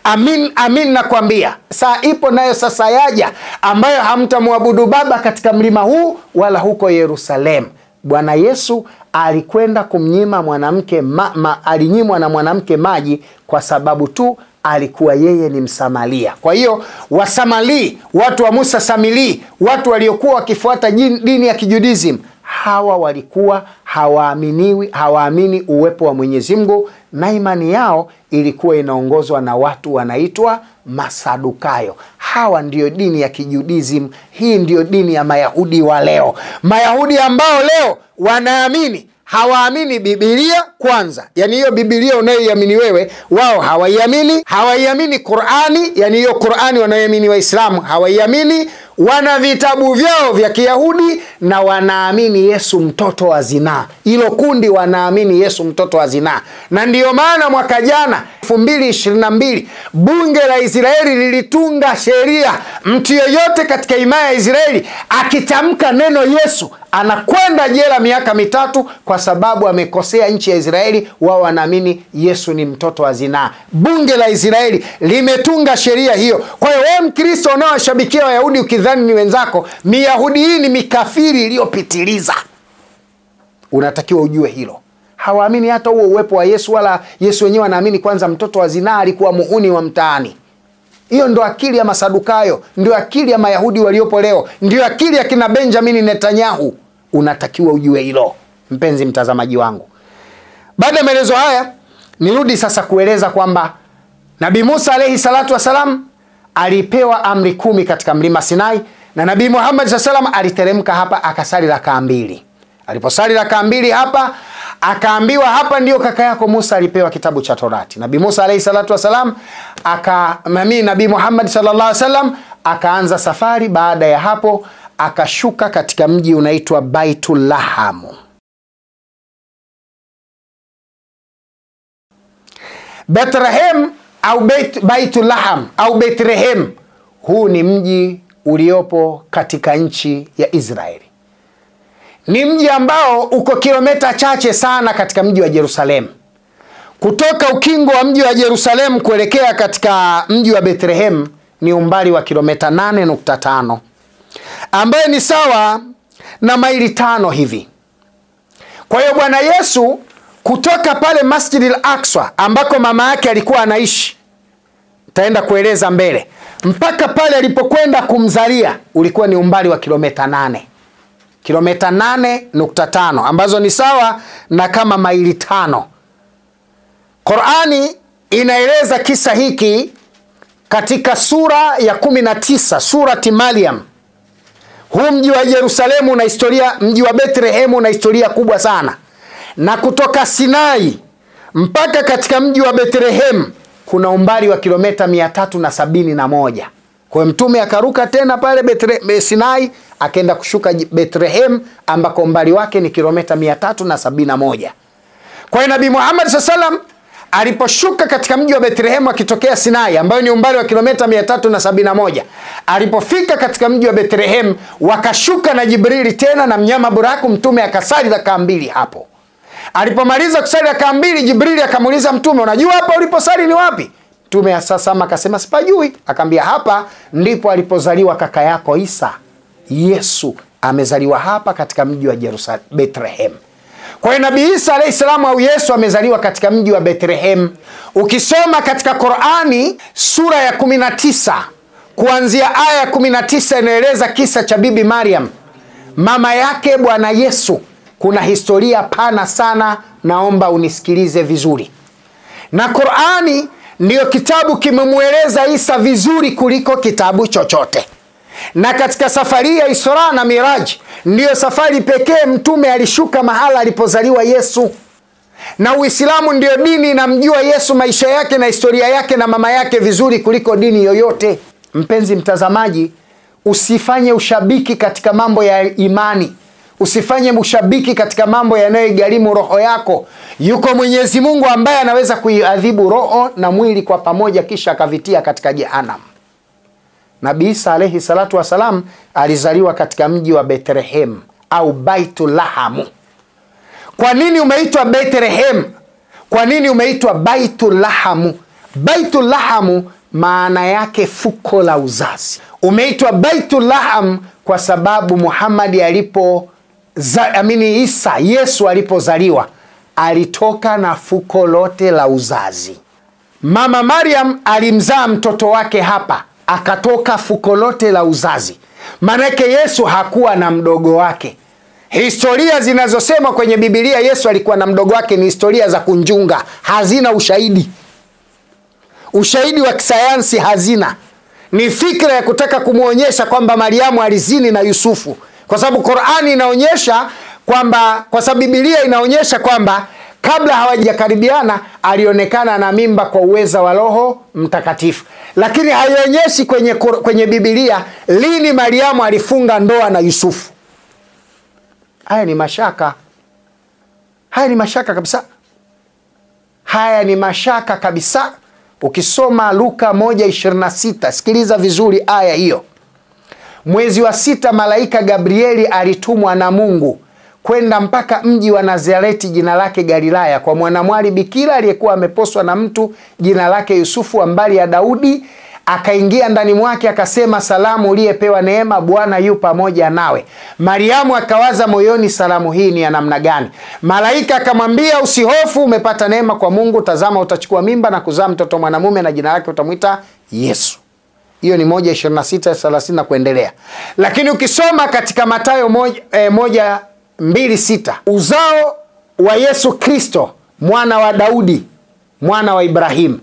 Amin, amin nakwambia, saa ipo nayo sasa yaja, ambayo hamtamwabudu Baba katika mlima huu wala huko Yerusalemu. Bwana Yesu alikwenda kumnyima mwanamke ma, ma, alinyimwa na mwanamke maji kwa sababu tu alikuwa yeye ni Msamaria. Kwa hiyo Wasamalii, watu wa Musa Samilii, watu waliokuwa wakifuata dini ya Kijudism, hawa walikuwa hawaaminiwi hawaamini uwepo wa Mwenyezi Mungu, na imani yao ilikuwa inaongozwa na watu wanaitwa Masadukayo. Hawa ndiyo dini ya Kijudism. Hii ndiyo dini ya Mayahudi wa leo, Mayahudi ambao leo wanaamini hawaamini Bibilia kwanza, yani hiyo Bibilia unayoiamini wewe, wao hawaiamini. Hawaiamini Qurani, yani hiyo Qurani wanayoamini Waislamu hawaiamini. Wana vitabu vyao vya Kiyahudi na wanaamini Yesu mtoto wa zinaa. Hilo kundi wanaamini Yesu mtoto wa zinaa, na ndiyo maana mwaka jana 2022 bunge la Israeli lilitunga sheria, mtu yoyote katika himaya ya Israeli akitamka neno Yesu anakwenda jela miaka mitatu kwa sababu amekosea nchi ya Israeli. Wao wanaamini Yesu ni mtoto wa zinaa. Bunge la Israeli limetunga sheria hiyo. Kwa hiyo Mkristo unaowashabikia Wayahudi ukidhani ni wenzako, Miyahudi hii ni mikafiri iliyopitiliza, unatakiwa ujue hilo. Hawaamini hata huo uwepo wa Yesu, wala Yesu wenyewe anaamini kwanza mtoto wa zinaa alikuwa muhuni wa mtaani. Hiyo ndo akili ya Masadukayo, ndio akili ya Mayahudi waliopo leo, ndio akili ya kina Benjamini Netanyahu. Unatakiwa ujue hilo, mpenzi mtazamaji wangu. Baada ya maelezo haya, nirudi sasa kueleza kwamba Nabii Musa alaihi salatu wassalam alipewa amri kumi katika mlima Sinai, na Nabii Muhammad salam aliteremka hapa akasali rakaa mbili. Aliposali rakaa mbili hapa akaambiwa hapa ndio kaka yako Musa alipewa kitabu cha Torati. Nabii Musa alayhi salatu wasalam aka mami, Nabii Muhammad sallallahu alaihi wasallam akaanza safari. Baada ya hapo akashuka katika mji unaitwa baitulahamu Bethlehem au Beit, Baitulaham au Bethlehem, huu ni mji uliopo katika nchi ya Israeli. ni mji ambao uko kilomita chache sana katika mji wa Yerusalemu. Kutoka ukingo wa mji wa Yerusalemu kuelekea katika mji wa Bethlehem ni umbali wa kilomita 8.5 ambaye ni sawa na maili tano hivi. Kwa hiyo Bwana Yesu kutoka pale Masjid al-Aqsa ambako mama yake alikuwa anaishi, taenda kueleza mbele, mpaka pale alipokwenda kumzalia ulikuwa ni umbali wa kilomita nane kilomita 8.5 ambazo ni sawa na kama maili tano. Qurani inaeleza kisa hiki katika sura ya 19 surati Maryam. Huu mji wa Yerusalemu na historia, mji wa Bethlehemu na historia kubwa sana, na kutoka Sinai mpaka katika mji wa Bethlehem kuna umbali wa kilomita mia tatu na sabini na moja. Kwa hiyo mtume akaruka tena pale Betre, Sinai akaenda kushuka Bethlehem ambako umbali wake ni kilomita mia tatu na sabini na moja. Kwa hiyo Nabii Muhammad saa salam aliposhuka katika mji wa Bethlehemu akitokea Sinai ambayo ni umbali wa kilomita 371 alipofika katika mji wa Bethlehemu wakashuka na Jibrili tena na mnyama buraku, mtume akasali rakaa mbili hapo. Alipomaliza kusali rakaa mbili, Jibrili akamuuliza mtume, unajua hapa uliposali ni wapi? Mtume sasa akasema sipajui. Akaambia hapa ndipo alipozaliwa kaka yako Isa. Yesu amezaliwa hapa katika mji wa Jerusalem, Bethlehem. Kwa hiyo Nabii Isa alayhi salamu au Yesu amezaliwa katika mji wa Bethlehem. Ukisoma katika Qurani sura ya 19 kuanzia aya ya 19 inaeleza kisa cha Bibi Mariam mama yake Bwana Yesu. Kuna historia pana sana, naomba unisikilize vizuri. Na Qurani ndiyo kitabu kimemweleza Isa vizuri kuliko kitabu chochote na katika safari ya Isra na Miraji ndiyo safari pekee mtume alishuka mahala alipozaliwa Yesu, na Uislamu ndiyo dini inamjua Yesu, maisha yake na historia yake na mama yake vizuri kuliko dini yoyote. Mpenzi mtazamaji, usifanye ushabiki katika mambo ya imani, usifanye ushabiki katika mambo yanayoigharimu roho yako. Yuko Mwenyezi Mungu ambaye anaweza kuiadhibu roho na mwili kwa pamoja, kisha akavitia katika Jehanamu. Nabii Isa alaihi salatu wassalam alizaliwa katika mji wa Bethlehem au Baitulahamu. Kwa nini umeitwa Bethlehem? Kwa nini umeitwa Baitulahamu? Baitulahamu maana yake fuko la uzazi. Umeitwa Baitulaham kwa sababu Muhammadi alipo za, amini Isa Yesu alipozaliwa alitoka na fuko lote la uzazi. Mama Mariam alimzaa mtoto wake hapa akatoka fuko lote la uzazi. Maanake Yesu hakuwa na mdogo wake. Historia zinazosema kwenye Bibilia Yesu alikuwa na mdogo wake ni historia za kunjunga, hazina ushahidi. Ushahidi wa kisayansi hazina, ni fikra ya kutaka kumwonyesha kwamba Mariamu alizini na Yusufu, kwa sababu Qurani inaonyesha kwamba, kwa sababu Biblia inaonyesha kwamba kabla hawajakaribiana alionekana na mimba kwa uweza wa Roho Mtakatifu, lakini haionyeshi kwenye, kwenye Biblia lini Mariamu alifunga ndoa na Yusufu. Haya ni mashaka, haya ni mashaka kabisa, haya ni mashaka kabisa. Ukisoma Luka 1:26 sikiliza vizuri aya hiyo. Mwezi wa sita malaika Gabrieli alitumwa na Mungu kwenda mpaka mji wa Nazareti jina lake Galilaya, kwa mwanamwali bikira aliyekuwa ameposwa na mtu jina lake Yusufu wa mbali ya Daudi. Akaingia ndani mwake akasema, salamu uliyepewa neema, Bwana yu pamoja nawe. Mariamu akawaza moyoni, salamu hii ni ya namna gani? Malaika akamwambia, usihofu, umepata neema kwa Mungu. Tazama, utachukua mimba na kuzaa mtoto mwanamume, na jina lake utamwita Yesu. Hiyo ni moja ishirini na sita thelathini na kuendelea. Lakini ukisoma katika Mathayo moja, eh, moja mbili sita uzao wa Yesu Kristo mwana wa Daudi mwana wa Ibrahimu,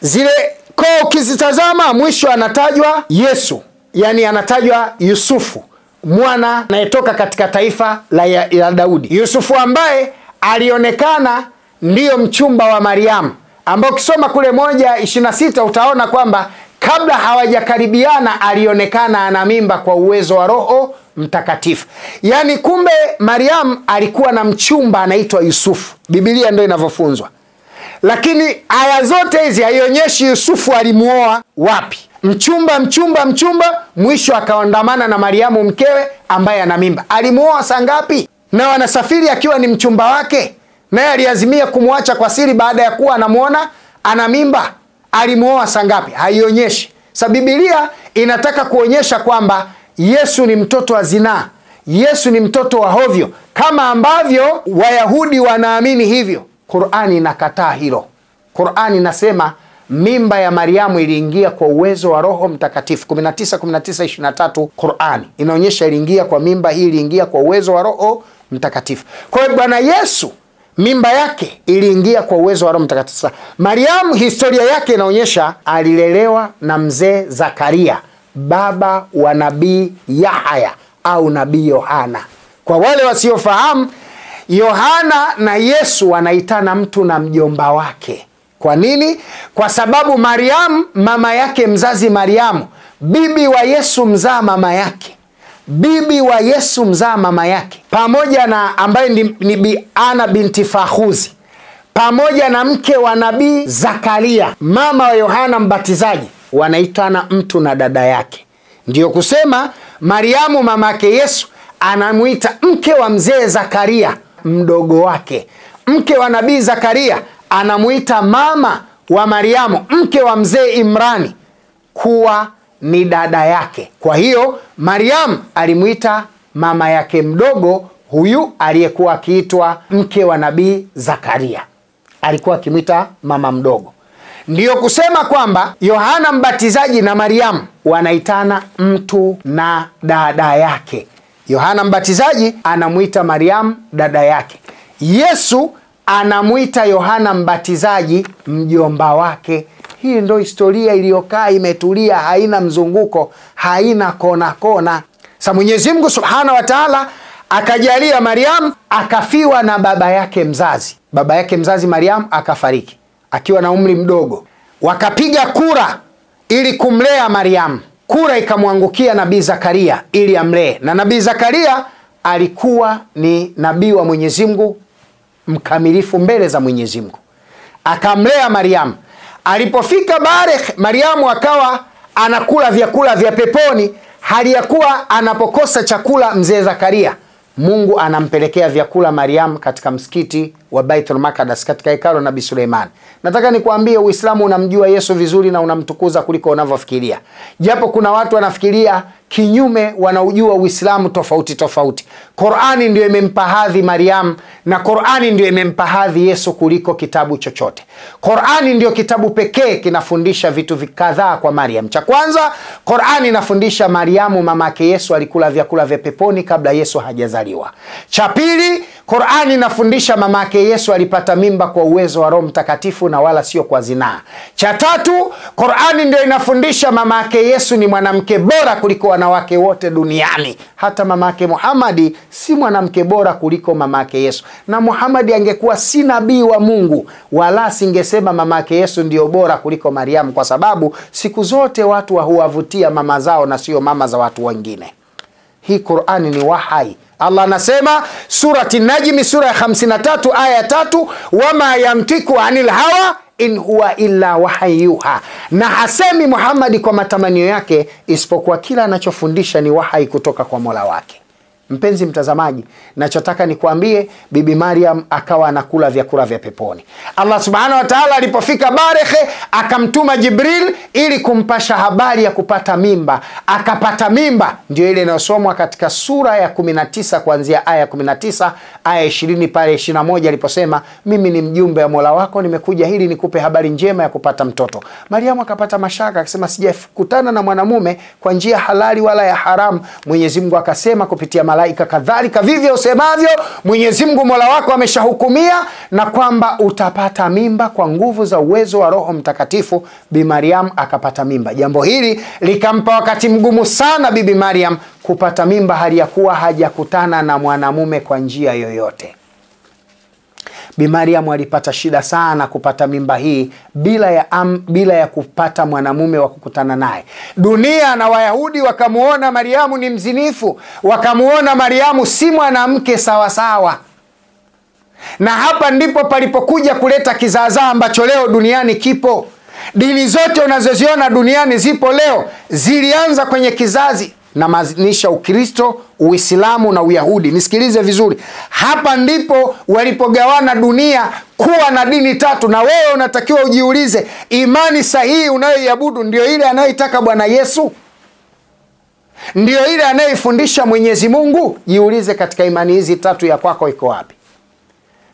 zile koo ukizitazama mwisho anatajwa Yesu, yani anatajwa Yusufu mwana anayetoka katika taifa la, ya, la Daudi, Yusufu ambaye alionekana ndiyo mchumba wa Mariamu, ambao ukisoma kule moja ishirini na sita utaona kwamba kabla hawajakaribiana alionekana ana mimba kwa uwezo wa Roho Mtakatifu. Yaani kumbe Mariam alikuwa na mchumba anaitwa Yusufu. Biblia ndio inavyofunzwa, lakini aya zote hizi haionyeshi Yusufu alimuoa wapi. mchumba mchumba mchumba mwisho akaandamana na mariamu mkewe ambaye ana mimba alimuoa saa ngapi na wanasafiri akiwa ni mchumba wake naye aliazimia kumwacha kwa siri baada ya kuwa anamwona ana mimba alimuoa sangapi? haionyeshi. Sa bibilia inataka kuonyesha kwamba yesu ni mtoto wa zinaa. Yesu ni mtoto wa hovyo. Kama ambavyo wayahudi wanaamini hivyo qurani inakataa hilo. Qurani inasema mimba ya mariamu iliingia kwa uwezo wa roho mtakatifu. 19 19 23 qurani. Inaonyesha iliingia kwa mimba hii iliingia kwa uwezo wa roho mtakatifu. Kwa hiyo bwana yesu mimba yake iliingia kwa uwezo wa roho mtakatifu. Mariamu historia yake inaonyesha alilelewa na mzee zakaria baba wa nabii yahaya au nabii yohana. Kwa wale wasiofahamu yohana na yesu wanaitana mtu na mjomba wake. Kwa nini? Kwa sababu mariamu mama yake mzazi mariamu bibi wa yesu mzaa mama yake bibi wa yesu mzaa mama yake pamoja na ambaye ni, ni bi ana binti fahuzi pamoja na mke wa nabii zakaria mama wa yohana mbatizaji wanaitana mtu na dada yake. Ndiyo kusema mariamu mama yake yesu anamwita mke wa mzee zakaria mdogo wake. Mke wa nabii zakaria anamwita mama wa mariamu mke wa mzee imrani kuwa ni dada yake. Kwa hiyo Mariam alimwita mama yake mdogo huyu aliyekuwa akiitwa mke wa nabii zakaria. Alikuwa akimwita mama mdogo. Ndiyo kusema kwamba yohana mbatizaji na mariamu wanaitana mtu na dada yake. Yohana mbatizaji anamwita mariamu dada yake. Yesu anamwita yohana mbatizaji mjomba wake hii ndo historia iliyokaa imetulia haina mzunguko haina kona kona. Sa mwenyezi mungu subhanahu wa taala akajalia mariamu akafiwa na baba yake mzazi. Baba yake mzazi mariamu akafariki akiwa na umri mdogo. Wakapiga kura ili kumlea mariamu. Kura ikamwangukia nabii zakaria ili amlee. Na nabii zakaria alikuwa ni nabii wa mwenyezi mungu mkamilifu mbele za mwenyezi mungu. Akamlea mariamu alipofika barekh mariamu akawa anakula vyakula vya peponi hali ya kuwa anapokosa chakula mzee zakaria mungu anampelekea vyakula mariamu katika msikiti wa baitul makadas katika hekalo nabii suleiman. Nataka nikuambie uislamu unamjua yesu vizuri na unamtukuza kuliko unavyofikiria. Japo kuna watu wanafikiria kinyume wanaujua uislamu tofauti tofauti. Qurani ndio imempa hadhi Mariam na qurani ndio imempa hadhi yesu kuliko kitabu chochote. Qurani ndio kitabu pekee kinafundisha vitu kadhaa kwa mariam cha kwanza qurani inafundisha mariamu mamake yesu alikula vyakula vya peponi kabla yesu hajazaliwa. Cha pili qurani inafundisha mamake yesu alipata mimba kwa uwezo wa roho mtakatifu na wala sio kwa zinaa. Cha tatu qurani ndio inafundisha mamake yesu ni mwanamke bora kuliko wanawake wote duniani. Hata mamake muhamadi si mwanamke bora kuliko mamake yesu. Na muhamadi angekuwa si nabii wa mungu wala singesema mamake yesu ndiyo bora kuliko mariamu kwa sababu siku zote watu huwavutia mama zao na sio mama za watu wengine. Hii qurani ni wahai. Allah anasema surati najmi sura ya 53 aya ya tatu wama yamtiku anil hawa in huwa illa wahayuha. Na hasemi Muhammadi kwa matamanio yake isipokuwa kila anachofundisha ni wahai kutoka kwa mola wake mpenzi mtazamaji nachotaka nikuambie bibi mariam akawa anakula vyakula vya peponi. Allah subhanahu wa taala alipofika barekhe akamtuma jibril ili kumpasha habari ya kupata mimba. Akapata mimba ndio ile inayosomwa katika sura ya 19 kuanzia aya 19 aya 20 pale 21 aliposema mimi ni mjumbe wa mola wako nimekuja hili nikupe habari njema ya kupata mtoto. Mariamu akapata mashaka akasema sijakutana na mwanamume kwa njia halali wala ya haramu mwenyezi mungu akasema kupitia malaika kadhalika vivyo usemavyo mwenyezi mungu mola wako ameshahukumia na kwamba utapata mimba kwa nguvu za uwezo wa roho mtakatifu bi mariam akapata mimba. Jambo hili likampa wakati mgumu sana bibi mariam kupata mimba hali ya kuwa hajakutana na mwanamume kwa njia yoyote bi Mariamu alipata shida sana kupata mimba hii bila ya, am, bila ya kupata mwanamume wa kukutana naye. Dunia na wayahudi wakamuona mariamu ni mzinifu wakamuona mariamu si mwanamke sawasawa na hapa ndipo palipokuja kuleta kizaazaa ambacho leo duniani kipo. Dini zote unazoziona duniani zipo leo zilianza kwenye kizazi na maanisha ukristo uislamu na uyahudi. Nisikilize vizuri. Hapa ndipo walipogawana dunia kuwa na dini tatu na wewe unatakiwa ujiulize imani sahihi unayoiabudu ndio ile anayoitaka bwana yesu? Ndio ile anayoifundisha mwenyezi mungu? Jiulize katika imani hizi tatu ya kwako iko wapi.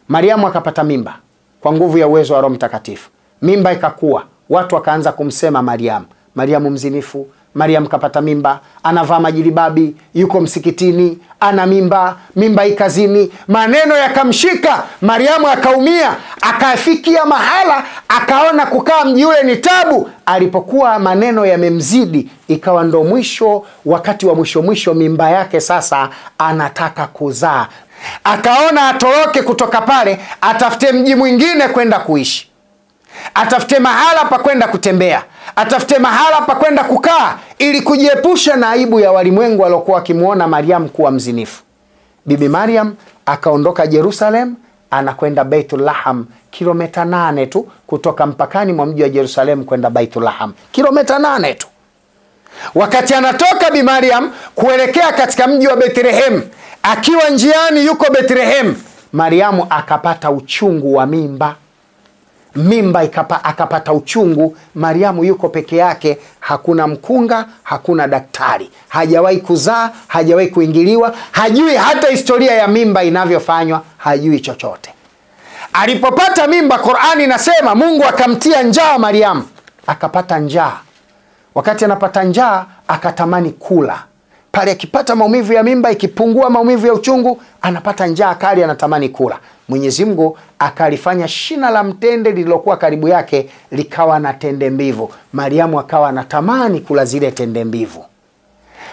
Mariamu akapata mimba kwa nguvu ya uwezo wa roho mtakatifu. Mimba ikakua. Watu wakaanza kumsema mariamu. Mariamu mzinifu mariamu kapata mimba anavaa majilibabi yuko msikitini ana mimba mimba ikazini. Maneno yakamshika mariamu akaumia akafikia mahala akaona kukaa mji ule ni tabu. Alipokuwa maneno yamemzidi ikawa ndo mwisho wakati wa mwisho mwisho mimba yake sasa anataka kuzaa. Akaona atoroke kutoka pale atafute mji mwingine kwenda kuishi. Atafute mahala pa kwenda kutembea atafute mahala pa kwenda kukaa ili kujiepusha na aibu ya walimwengu waliokuwa wakimwona mariam kuwa mzinifu. Bibi mariam akaondoka jerusalem anakwenda beitulaham kilometa nane tu kutoka mpakani mwa mji wa jerusalem kwenda beitulaham kilomita nane tu. Wakati anatoka bi mariam kuelekea katika mji wa betlehemu akiwa njiani yuko betlehemu mariamu akapata uchungu wa mimba mimba ikapa, akapata uchungu mariamu yuko peke yake hakuna mkunga hakuna daktari. Hajawahi kuzaa hajawahi kuingiliwa hajui hata historia ya mimba inavyofanywa hajui chochote. Alipopata mimba qurani inasema mungu akamtia njaa mariamu. Akapata njaa. Wakati anapata njaa akatamani kula. Pale akipata maumivu ya mimba ikipungua maumivu ya uchungu anapata njaa kali anatamani kula mwenyezi mungu akalifanya shina la mtende lililokuwa karibu yake likawa na tende mbivu. Mariamu akawa anatamani kula zile tende mbivu.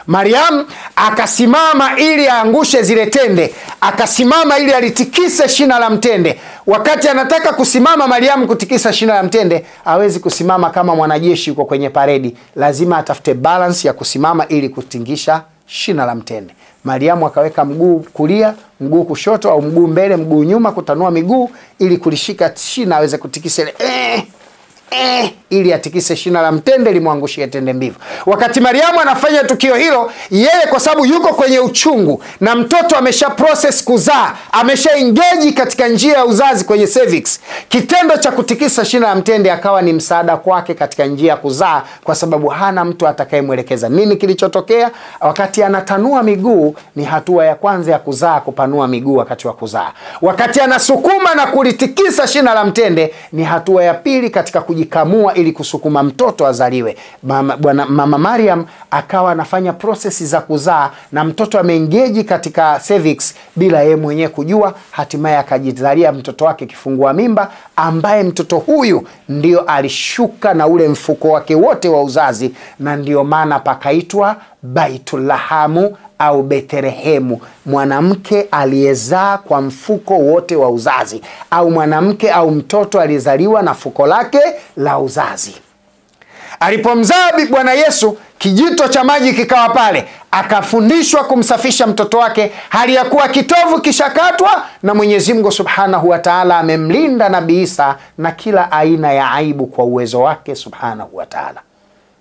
Mariamu akasimama ili aangushe zile tende akasimama ili alitikise shina la mtende. Wakati anataka kusimama mariamu kutikisa shina la mtende hawezi kusimama kama mwanajeshi yuko kwenye paredi. Lazima atafute balance ya kusimama ili kutingisha shina la mtende mariamu akaweka mguu kulia mguu kushoto au mguu mbele mguu nyuma kutanua miguu ili kulishika shina aweze kutikisa ile eh, eh, ili atikise shina la mtende limwangushie tende mbivu. Wakati mariamu anafanya tukio hilo yeye kwa sababu yuko kwenye uchungu na mtoto amesha process kuzaa amesha engage katika njia ya uzazi kwenye cervix kitendo cha kutikisa shina la mtende akawa ni msaada kwake katika njia ya kuzaa kwa sababu hana mtu atakayemwelekeza. Nini kilichotokea? Wakati anatanua miguu ni hatua ya kwanza ya kuzaa kupanua miguu wakati wa kuzaa. Wakati anasukuma na kulitikisa shina la mtende ni hatua ya pili katika kujikamua ili kusukuma mtoto azaliwe. Mama, bwana, mama mariam akawa anafanya prosesi za kuzaa na mtoto ameengeji katika cervix bila yeye mwenyewe kujua hatimaye akajizalia mtoto wake kifungua mimba ambaye mtoto huyu ndio alishuka na ule mfuko wake wote wa uzazi na ndio maana pakaitwa baitulahamu au Betlehemu, mwanamke aliyezaa kwa mfuko wote wa uzazi au mwanamke au mtoto aliyezaliwa na fuko lake la uzazi alipomzaa bwana yesu kijito cha maji kikawa pale. Akafundishwa kumsafisha mtoto wake. Hali ya kuwa kitovu kishakatwa na mwenyezi mungu subhanahu wa taala amemlinda nabii isa na kila aina ya aibu kwa uwezo wake subhanahu wa taala.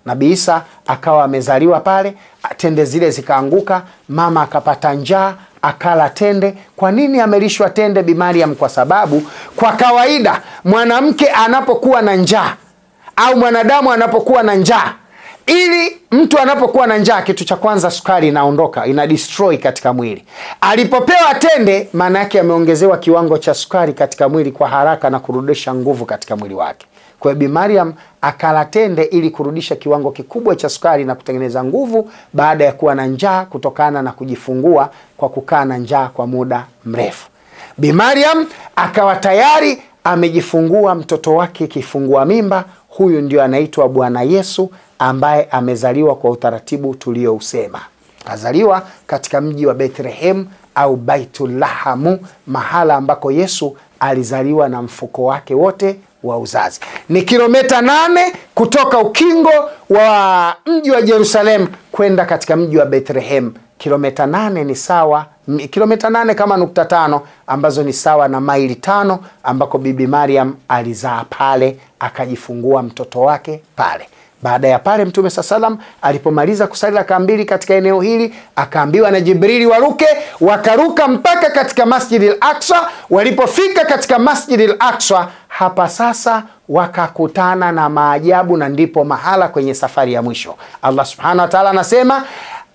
Nabii isa akawa amezaliwa pale tende zile zikaanguka mama akapata njaa akala tende. Kwa nini amelishwa tende bimariam kwa sababu kwa kawaida mwanamke anapokuwa na njaa au mwanadamu anapokuwa na njaa. Ili mtu anapokuwa na njaa kitu cha kwanza sukari inaondoka ina destroy katika mwili. Alipopewa tende maana yake ameongezewa kiwango cha sukari katika mwili kwa haraka na kurudisha nguvu katika mwili wake. Kwa hiyo bimariam akala tende ili kurudisha kiwango kikubwa cha sukari na kutengeneza nguvu baada ya kuwa na njaa kutokana na kujifungua kwa kukaa na njaa kwa muda mrefu. Bimariam akawa tayari amejifungua mtoto wake kifungua mimba huyu ndio anaitwa bwana yesu ambaye amezaliwa kwa utaratibu tuliousema. Kazaliwa katika mji wa bethlehem au baitulahamu mahala ambako yesu alizaliwa na mfuko wake wote wa uzazi. Ni kilomita nane kutoka ukingo wa mji wa Yerusalemu kwenda katika mji wa bethlehem kilomita nane ni sawa kilomita nane kama nukta tano ambazo ni sawa na maili tano ambako bibi mariam alizaa pale akajifungua mtoto wake pale. Baada ya pale mtume saa salam alipomaliza kusali rakaa mbili katika eneo hili akaambiwa na jibrili waruke wakaruka mpaka katika masjidi l aksa walipofika katika masjidi l aksa hapa sasa wakakutana na maajabu na ndipo mahala kwenye safari ya mwisho. Allah subhanahu wa taala anasema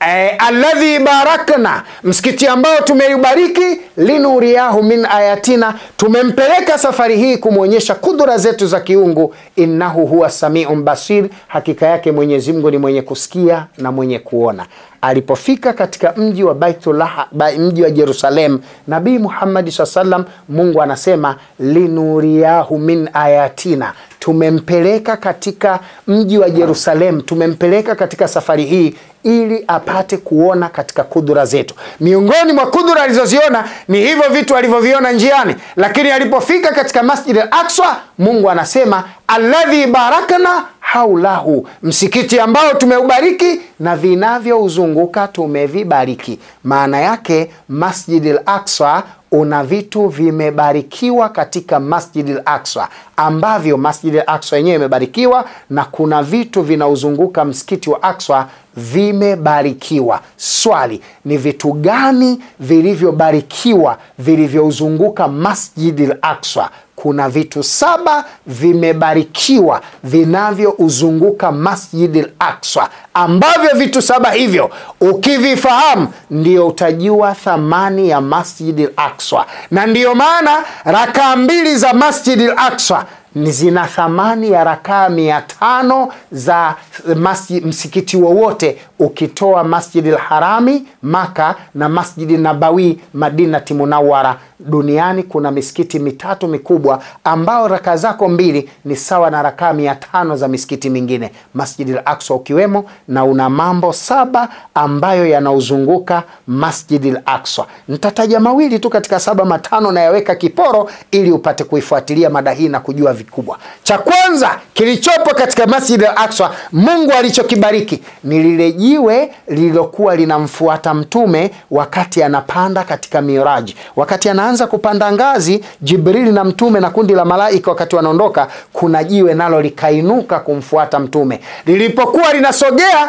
Eh, alladhi barakna msikiti ambao tumeibariki, linuriyahu min ayatina tumempeleka safari hii kumwonyesha kudura zetu za kiungu innahu huwa samiun basir hakika yake mwenyezi mungu ni mwenye kusikia na mwenye kuona. Alipofika katika mji wa baitullah ba, mji wa jerusalem nabii Muhammad SAW, mungu anasema linuriyahu min ayatina tumempeleka katika mji wa jerusalem tumempeleka katika safari hii ili apate kuona katika kudura zetu. Miongoni mwa kudura alizoziona ni hivyo vitu alivyoviona njiani. Lakini alipofika katika masjid al aqsa mungu anasema alladhi barakna haulahu. Msikiti ambao tumeubariki na vinavyouzunguka tumevibariki. Maana yake masjid al aqsa una vitu vimebarikiwa katika masjid al aqsa ambavyo masjid al aqsa yenyewe imebarikiwa na kuna vitu vinauzunguka msikiti wa aqsa vimebarikiwa. Swali ni vitu gani vilivyobarikiwa vilivyouzunguka Masjidil aqsa kuna vitu saba vimebarikiwa vinavyouzunguka masjid al aqsa. Ambavyo vitu saba hivyo ukivifahamu ndio utajua thamani ya masjid al aqsa. Na ndiyo maana rakaa mbili za masjid al aqsa zina thamani ya rakaa mia tano za masjid, msikiti wowote ukitoa masjidi Harami maka na masjidi nabawi madinati munawara duniani kuna misikiti mitatu mikubwa ambao rakaa zako mbili ni sawa na rakaa mia tano za misikiti mingine. Masjidi l aksa ukiwemo na una mambo saba ambayo yanauzunguka masjidi l aksa nitataja mawili tu katika saba matano nayaweka kiporo ili upate kuifuatilia mada hii na kujua vikubwa. Cha kwanza kilichopo katika masjidi al mungu alichokibariki ni lile jiwe lililokuwa linamfuata mtume wakati anapanda katika miraji. Wakati anaanza kupanda ngazi jibrili na mtume na kundi la malaika wakati wanaondoka kuna jiwe nalo likainuka kumfuata mtume. Lilipokuwa linasogea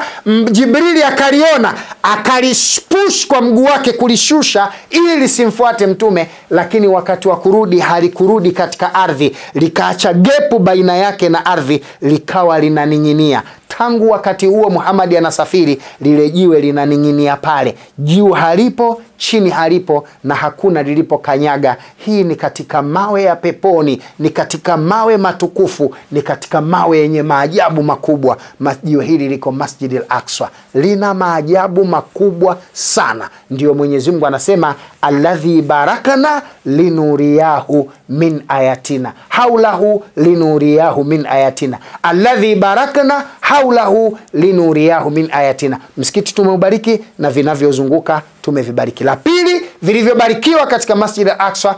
jibrili akaliona akalispush kwa mguu wake kulishusha ili lisimfuate mtume lakini wakati wa kurudi halikurudi katika ardhi. Likaacha gepu baina yake na ardhi likawa linaning'inia. Tangu wakati huo muhamadi anasafiri lile jiwe linaning'inia pale. Juu halipo chini halipo na hakuna lilipokanyaga. Hii ni katika mawe ya peponi ni katika mawe matukufu ni katika mawe yenye maajabu makubwa. Ma- jiwe hili liko masjid al aqsa lina maajabu makubwa sana. Ndio mwenyezi mungu anasema alladhi barakana linuriyahu min ayatina. Haulahu linuriyahu min ayatina. Alladhi barakna haulahu linuriyahu min ayatina. Msikiti tumeubariki na vinavyozunguka tumevibariki la pili vilivyobarikiwa katika masjid al aqsa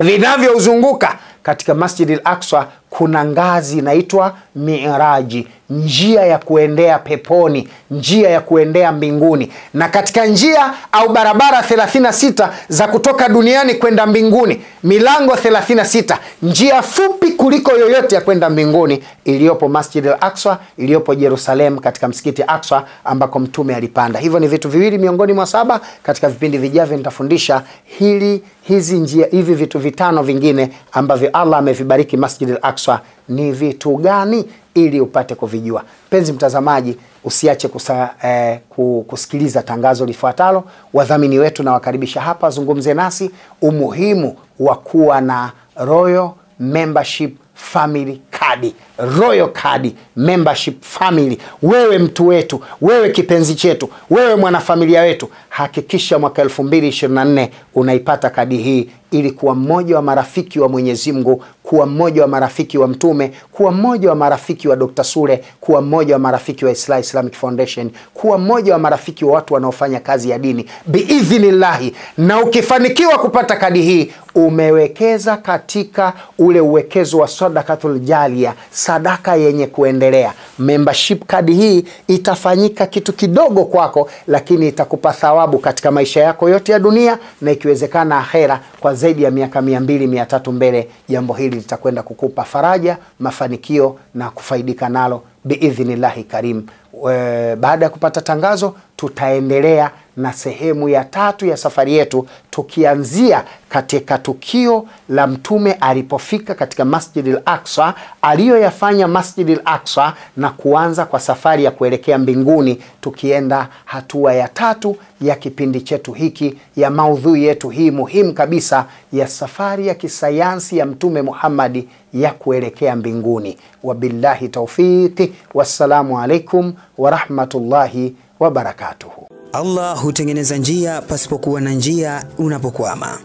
vinavyouzunguka katika masjid al aqsa kuna ngazi inaitwa miraji njia ya kuendea peponi njia ya kuendea mbinguni. Na katika njia au barabara 36 za kutoka duniani kwenda mbinguni milango 36 njia fupi kuliko yoyote ya kwenda mbinguni iliyopo masjid al aqsa iliyopo jerusalem katika msikiti aqsa ambako mtume alipanda. Hivyo ni vitu viwili miongoni mwa saba. Katika vipindi vijavyo nitafundisha hili hizi njia hivi vitu vitano vingine ambavyo allah amevibariki masjid al aqsa ni vitu gani ili upate kuvijua. Mpenzi mtazamaji usiache kusa, eh, kusikiliza tangazo lifuatalo. Wadhamini wetu na wakaribisha hapa wazungumze nasi. Umuhimu wa kuwa na royal membership family kadi royal kadi membership family wewe mtu wetu wewe kipenzi chetu wewe mwanafamilia wetu hakikisha mwaka 224 unaipata kadi hii ili kuwa mmoja wa marafiki wa mwenyezi mungu kuwa mmoja wa marafiki wa Mtume, kuwa mmoja wa marafiki wa Dr. Sule, kuwa mmoja wa marafiki wa Islam Islamic Foundation, kuwa mmoja wa marafiki wa watu wanaofanya kazi ya dini biidhnillahi. Na ukifanikiwa kupata kadi hii umewekeza katika ule uwekezo wa sadakatul jalia, sadaka yenye kuendelea. Membership card hii itafanyika kitu kidogo kwako, lakini itakupa thawabu katika maisha yako yote ya dunia na ikiwezekana akhera kwa zaidi ya miaka mia mbili mia tatu mbele. Jambo hili litakwenda kukupa faraja, mafanikio na kufaidika nalo biidhnillahi karim. E, baada ya kupata tangazo tutaendelea na sehemu ya tatu ya safari yetu tukianzia katika tukio la mtume alipofika katika Masjid al-Aqsa aliyoyafanya Masjid al-Aqsa na kuanza kwa safari ya kuelekea mbinguni, tukienda hatua ya tatu ya kipindi chetu hiki ya maudhui yetu hii muhimu kabisa ya safari ya kisayansi ya mtume Muhammadi ya kuelekea mbinguni. Wabillahi taufiki, wassalamu alaikum warahmatullahi wabarakatuhu.
Allah hutengeneza njia pasipokuwa na njia unapokwama,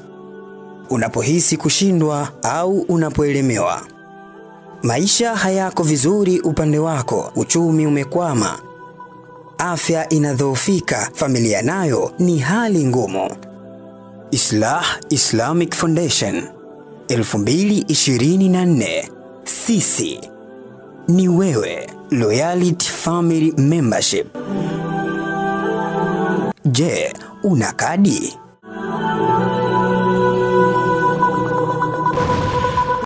unapohisi kushindwa au unapoelemewa. Maisha hayako vizuri upande wako, uchumi umekwama, afya inadhoofika, familia nayo ni hali ngumu. Islah Islamic Foundation 2024 sisi ni wewe. Loyalty Family Membership. Je, una kadi?